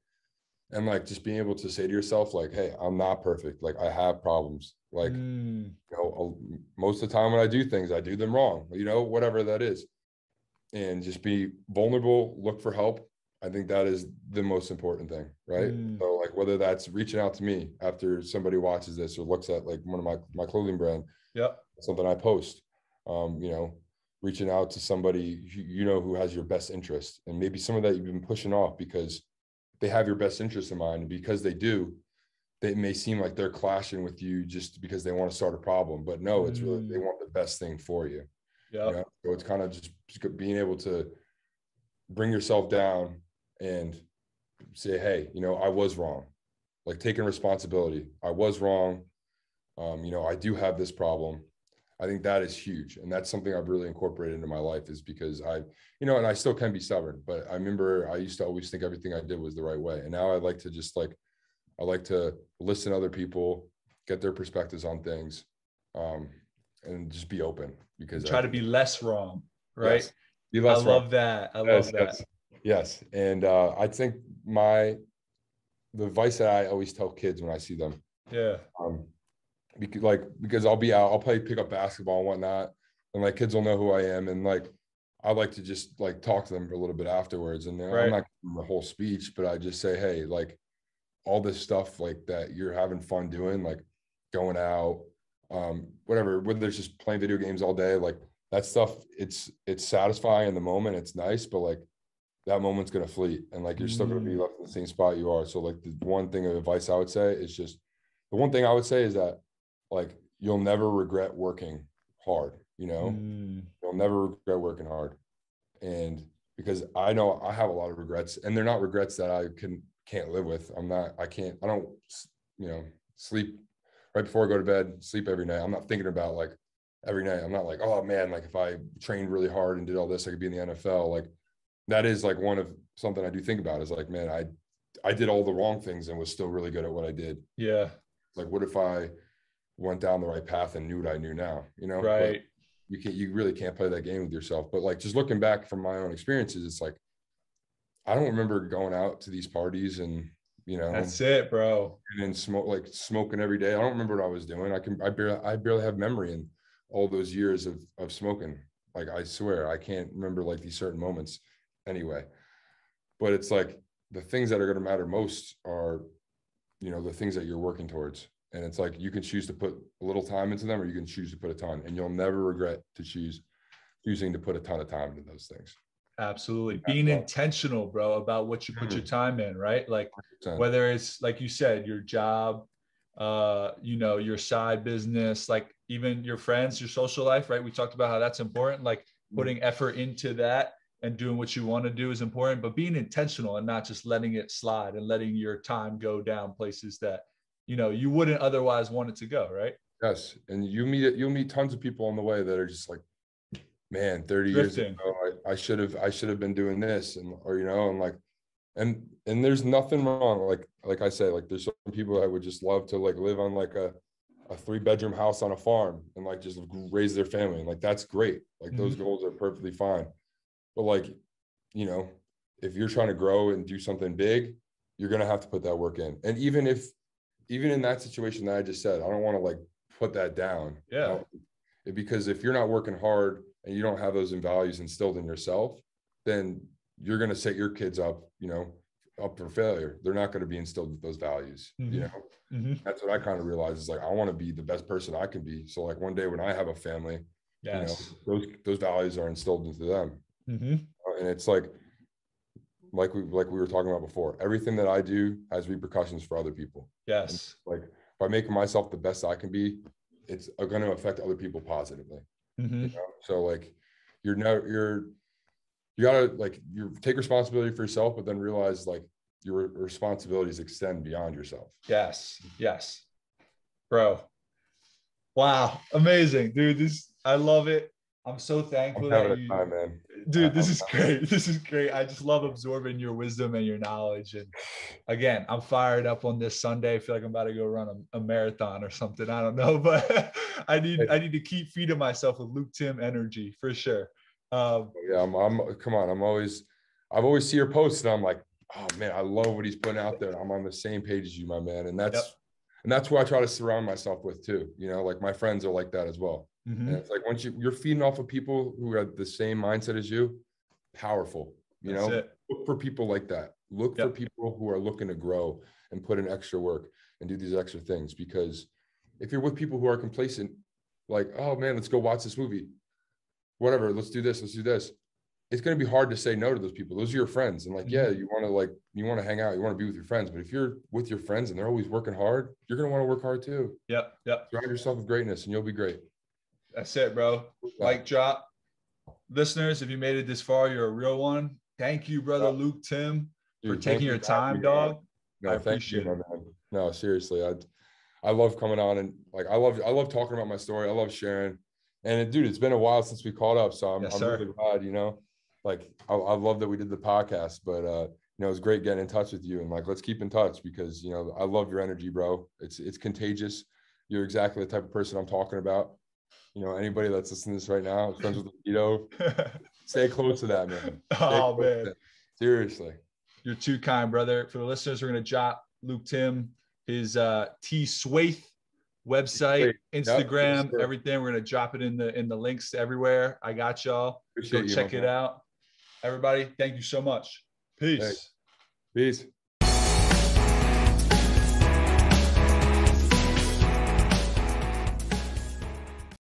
And like just being able to say to yourself, like, hey, I'm not perfect. Like I have problems. Like Mm, you know, most of the time when I do things, I do them wrong, you know, whatever that is. And just be vulnerable, look for help. I think that is the most important thing, right? Mm. So like whether that's reaching out to me after somebody watches this or looks at like one of my my clothing brand, yeah, something I post, um, you know, reaching out to somebody who, you know who has your best interest and maybe some of that you've been pushing off because they have your best interest in mind and because they do they may seem like they're clashing with you just because they want to start a problem but no it's really they Mm. want the best thing for you you know? so it's kind of just being able to bring yourself down and say hey you know i was wrong like taking responsibility i was wrong um, you know i do have this problem i think that is huge and that's something i've really incorporated into my life is because i you know and i still can be stubborn but i remember i used to always think everything i did was the right way and now i like to just like i like to listen to other people get their perspectives on things um, and just be open because I Try to be less wrong, right? Yes. Be I wrong. love that. I love that. yes, yes. And uh, I think my the advice that I always tell kids when I see them, Yeah. um, because like because I'll be out, I'll play pick up basketball and whatnot, and like kids will know who I am, and like I like to just like talk to them for a little bit afterwards, and then Right. I'm not giving the whole speech, but I just say, hey, like all this stuff like that you're having fun doing, like going out, um, whatever, whether it's just playing video games all day, like that stuff, it's it's satisfying in the moment, it's nice, but like that moment's gonna fleet and like you're still gonna be Mm. left in the same spot you are. So like the one thing of advice I would say is just the one thing I would say is that like you'll never regret working hard, you know, Mm, you'll never regret working hard. And because I know I have a lot of regrets and they're not regrets that I can can't live with. I'm not, I can't, I don't, you know, sleep right before I go to bed, sleep every night. I'm not thinking about like every night. I'm not like, oh man, like if I trained really hard and did all this, I could be in the NFL. Like that is like one of something I do think about is like, man, I I did all the wrong things and was still really good at what I did. yeah. Like, what if I went down the right path and knew what I knew now? You know, But Right. you can't you really can't play that game with yourself but like just looking back from my own experiences it's like i don't remember going out to these parties and you know That's it, bro. and then smoke like smoking every day i don't remember what i was doing i can i barely i barely have memory in all those years of of smoking like i swear i can't remember like these certain moments anyway but it's like the things that are going to matter most are you know the things that you're working towards and it's like you can choose to put a little time into them or you can choose to put a ton and you'll never regret to choose choosing to put a ton of time into those things Absolutely. Being intentional, bro, about what you put your time in, right? Like 100%. whether it's like you said, your job, uh, you know, your side business, like even your friends, your social life, right? We talked about how that's important. Like putting effort into that and doing what you want to do is important, but being intentional and not just letting it slide and letting your time go down places that you know you wouldn't otherwise want it to go, right? Yes, and you meet you'll meet tons of people on the way that are just like, man, thirty years ago, I, I should have I should have been doing this, and or you know, and like, and and there's nothing wrong. Like like I say, like there's some people that would just love to like live on like a a three bedroom house on a farm and like just raise their family, and like that's great. Like those mm-hmm. goals are perfectly fine, but like, you know, if you're trying to grow and do something big, you're gonna have to put that work in, and even if even in that situation that I just said, I don't want to like put that down. you Yeah. know? It- Because if you're not working hard and you don't have those values instilled in yourself, then you're going to set your kids up, you know, up for failure. They're not going to be instilled with those values. Mhm. You know, Mhm. that's what I kind of realized is like, I want to be the best person I can be. So like one day when I have a family, Yes. you know, those, those values are instilled into them. Mhm. And it's like, like we, like we were talking about before, everything that I do has repercussions for other people. Yes. like by making myself the best I can be, it's going to affect other people positively. Mhm. You know? So like, you're no, you're, you gotta like you take responsibility for yourself, but then realize like your responsibilities extend beyond yourself. Yes. Yes. Bro. Wow. Amazing. Dude, this I love it. I'm so thankful I'm that you time, dude this is great this is great i just love absorbing your wisdom and your knowledge and again i'm fired up on this sunday i feel like i'm about to go run a, a marathon or something i don't know but i need i need to keep feeding myself with Luke Timm energy for sure um Yeah, I'm, I'm. Come on, I'm always. I've always see your posts, and I'm like, oh man, I love what he's putting out there. I'm on the same page as you, my man, and that's. Yep. And that's who I try to surround myself with too. You know, like my friends are like that as well. Mhm. And it's like once you you're feeding off of people who have the same mindset as you, powerful. You That's know, it. look for people like that. Look for people who are looking to grow and put in extra work and do these extra things. Because if you're with people who are complacent, like, oh man, let's go watch this movie. Whatever, let's do this, let's do this. It's gonna be hard to say no to those people. Those are your friends. And like, yeah, Mm-hmm. you want to like you want to hang out, you want to be with your friends. But if you're with your friends and they're always working hard, you're gonna want to work hard too. yep yep Surround yourself with greatness and you'll be great. That's it bro like drop listeners if you made it this far you're a real one thank you brother Luke Timm for Dude, thank taking you your time me, dog No, I thank you, appreciate my it. man. No, seriously, I I love coming on and like I love I love talking about my story. I love sharing. And dude, it's been a while since we caught up, so I'm, Yes, I'm really glad. You know, like I, I love that we did the podcast, but uh, you know, it's great getting in touch with you and like let's keep in touch because you know I love your energy, bro. It's it's contagious. You're exactly the type of person I'm talking about. You know, anybody that's listening to this right now, friends with Vito, stay close to that, man. Stay oh man. Seriously. You're too kind, brother. For the listeners, we're gonna jot Luke Timm, his uh TSwathe website. Yep, Instagram, yes, everything. We're gonna drop it in the in the links everywhere. I got y'all. Appreciate Go check it man. out. Everybody, thank you so much. Peace. Thanks. Peace.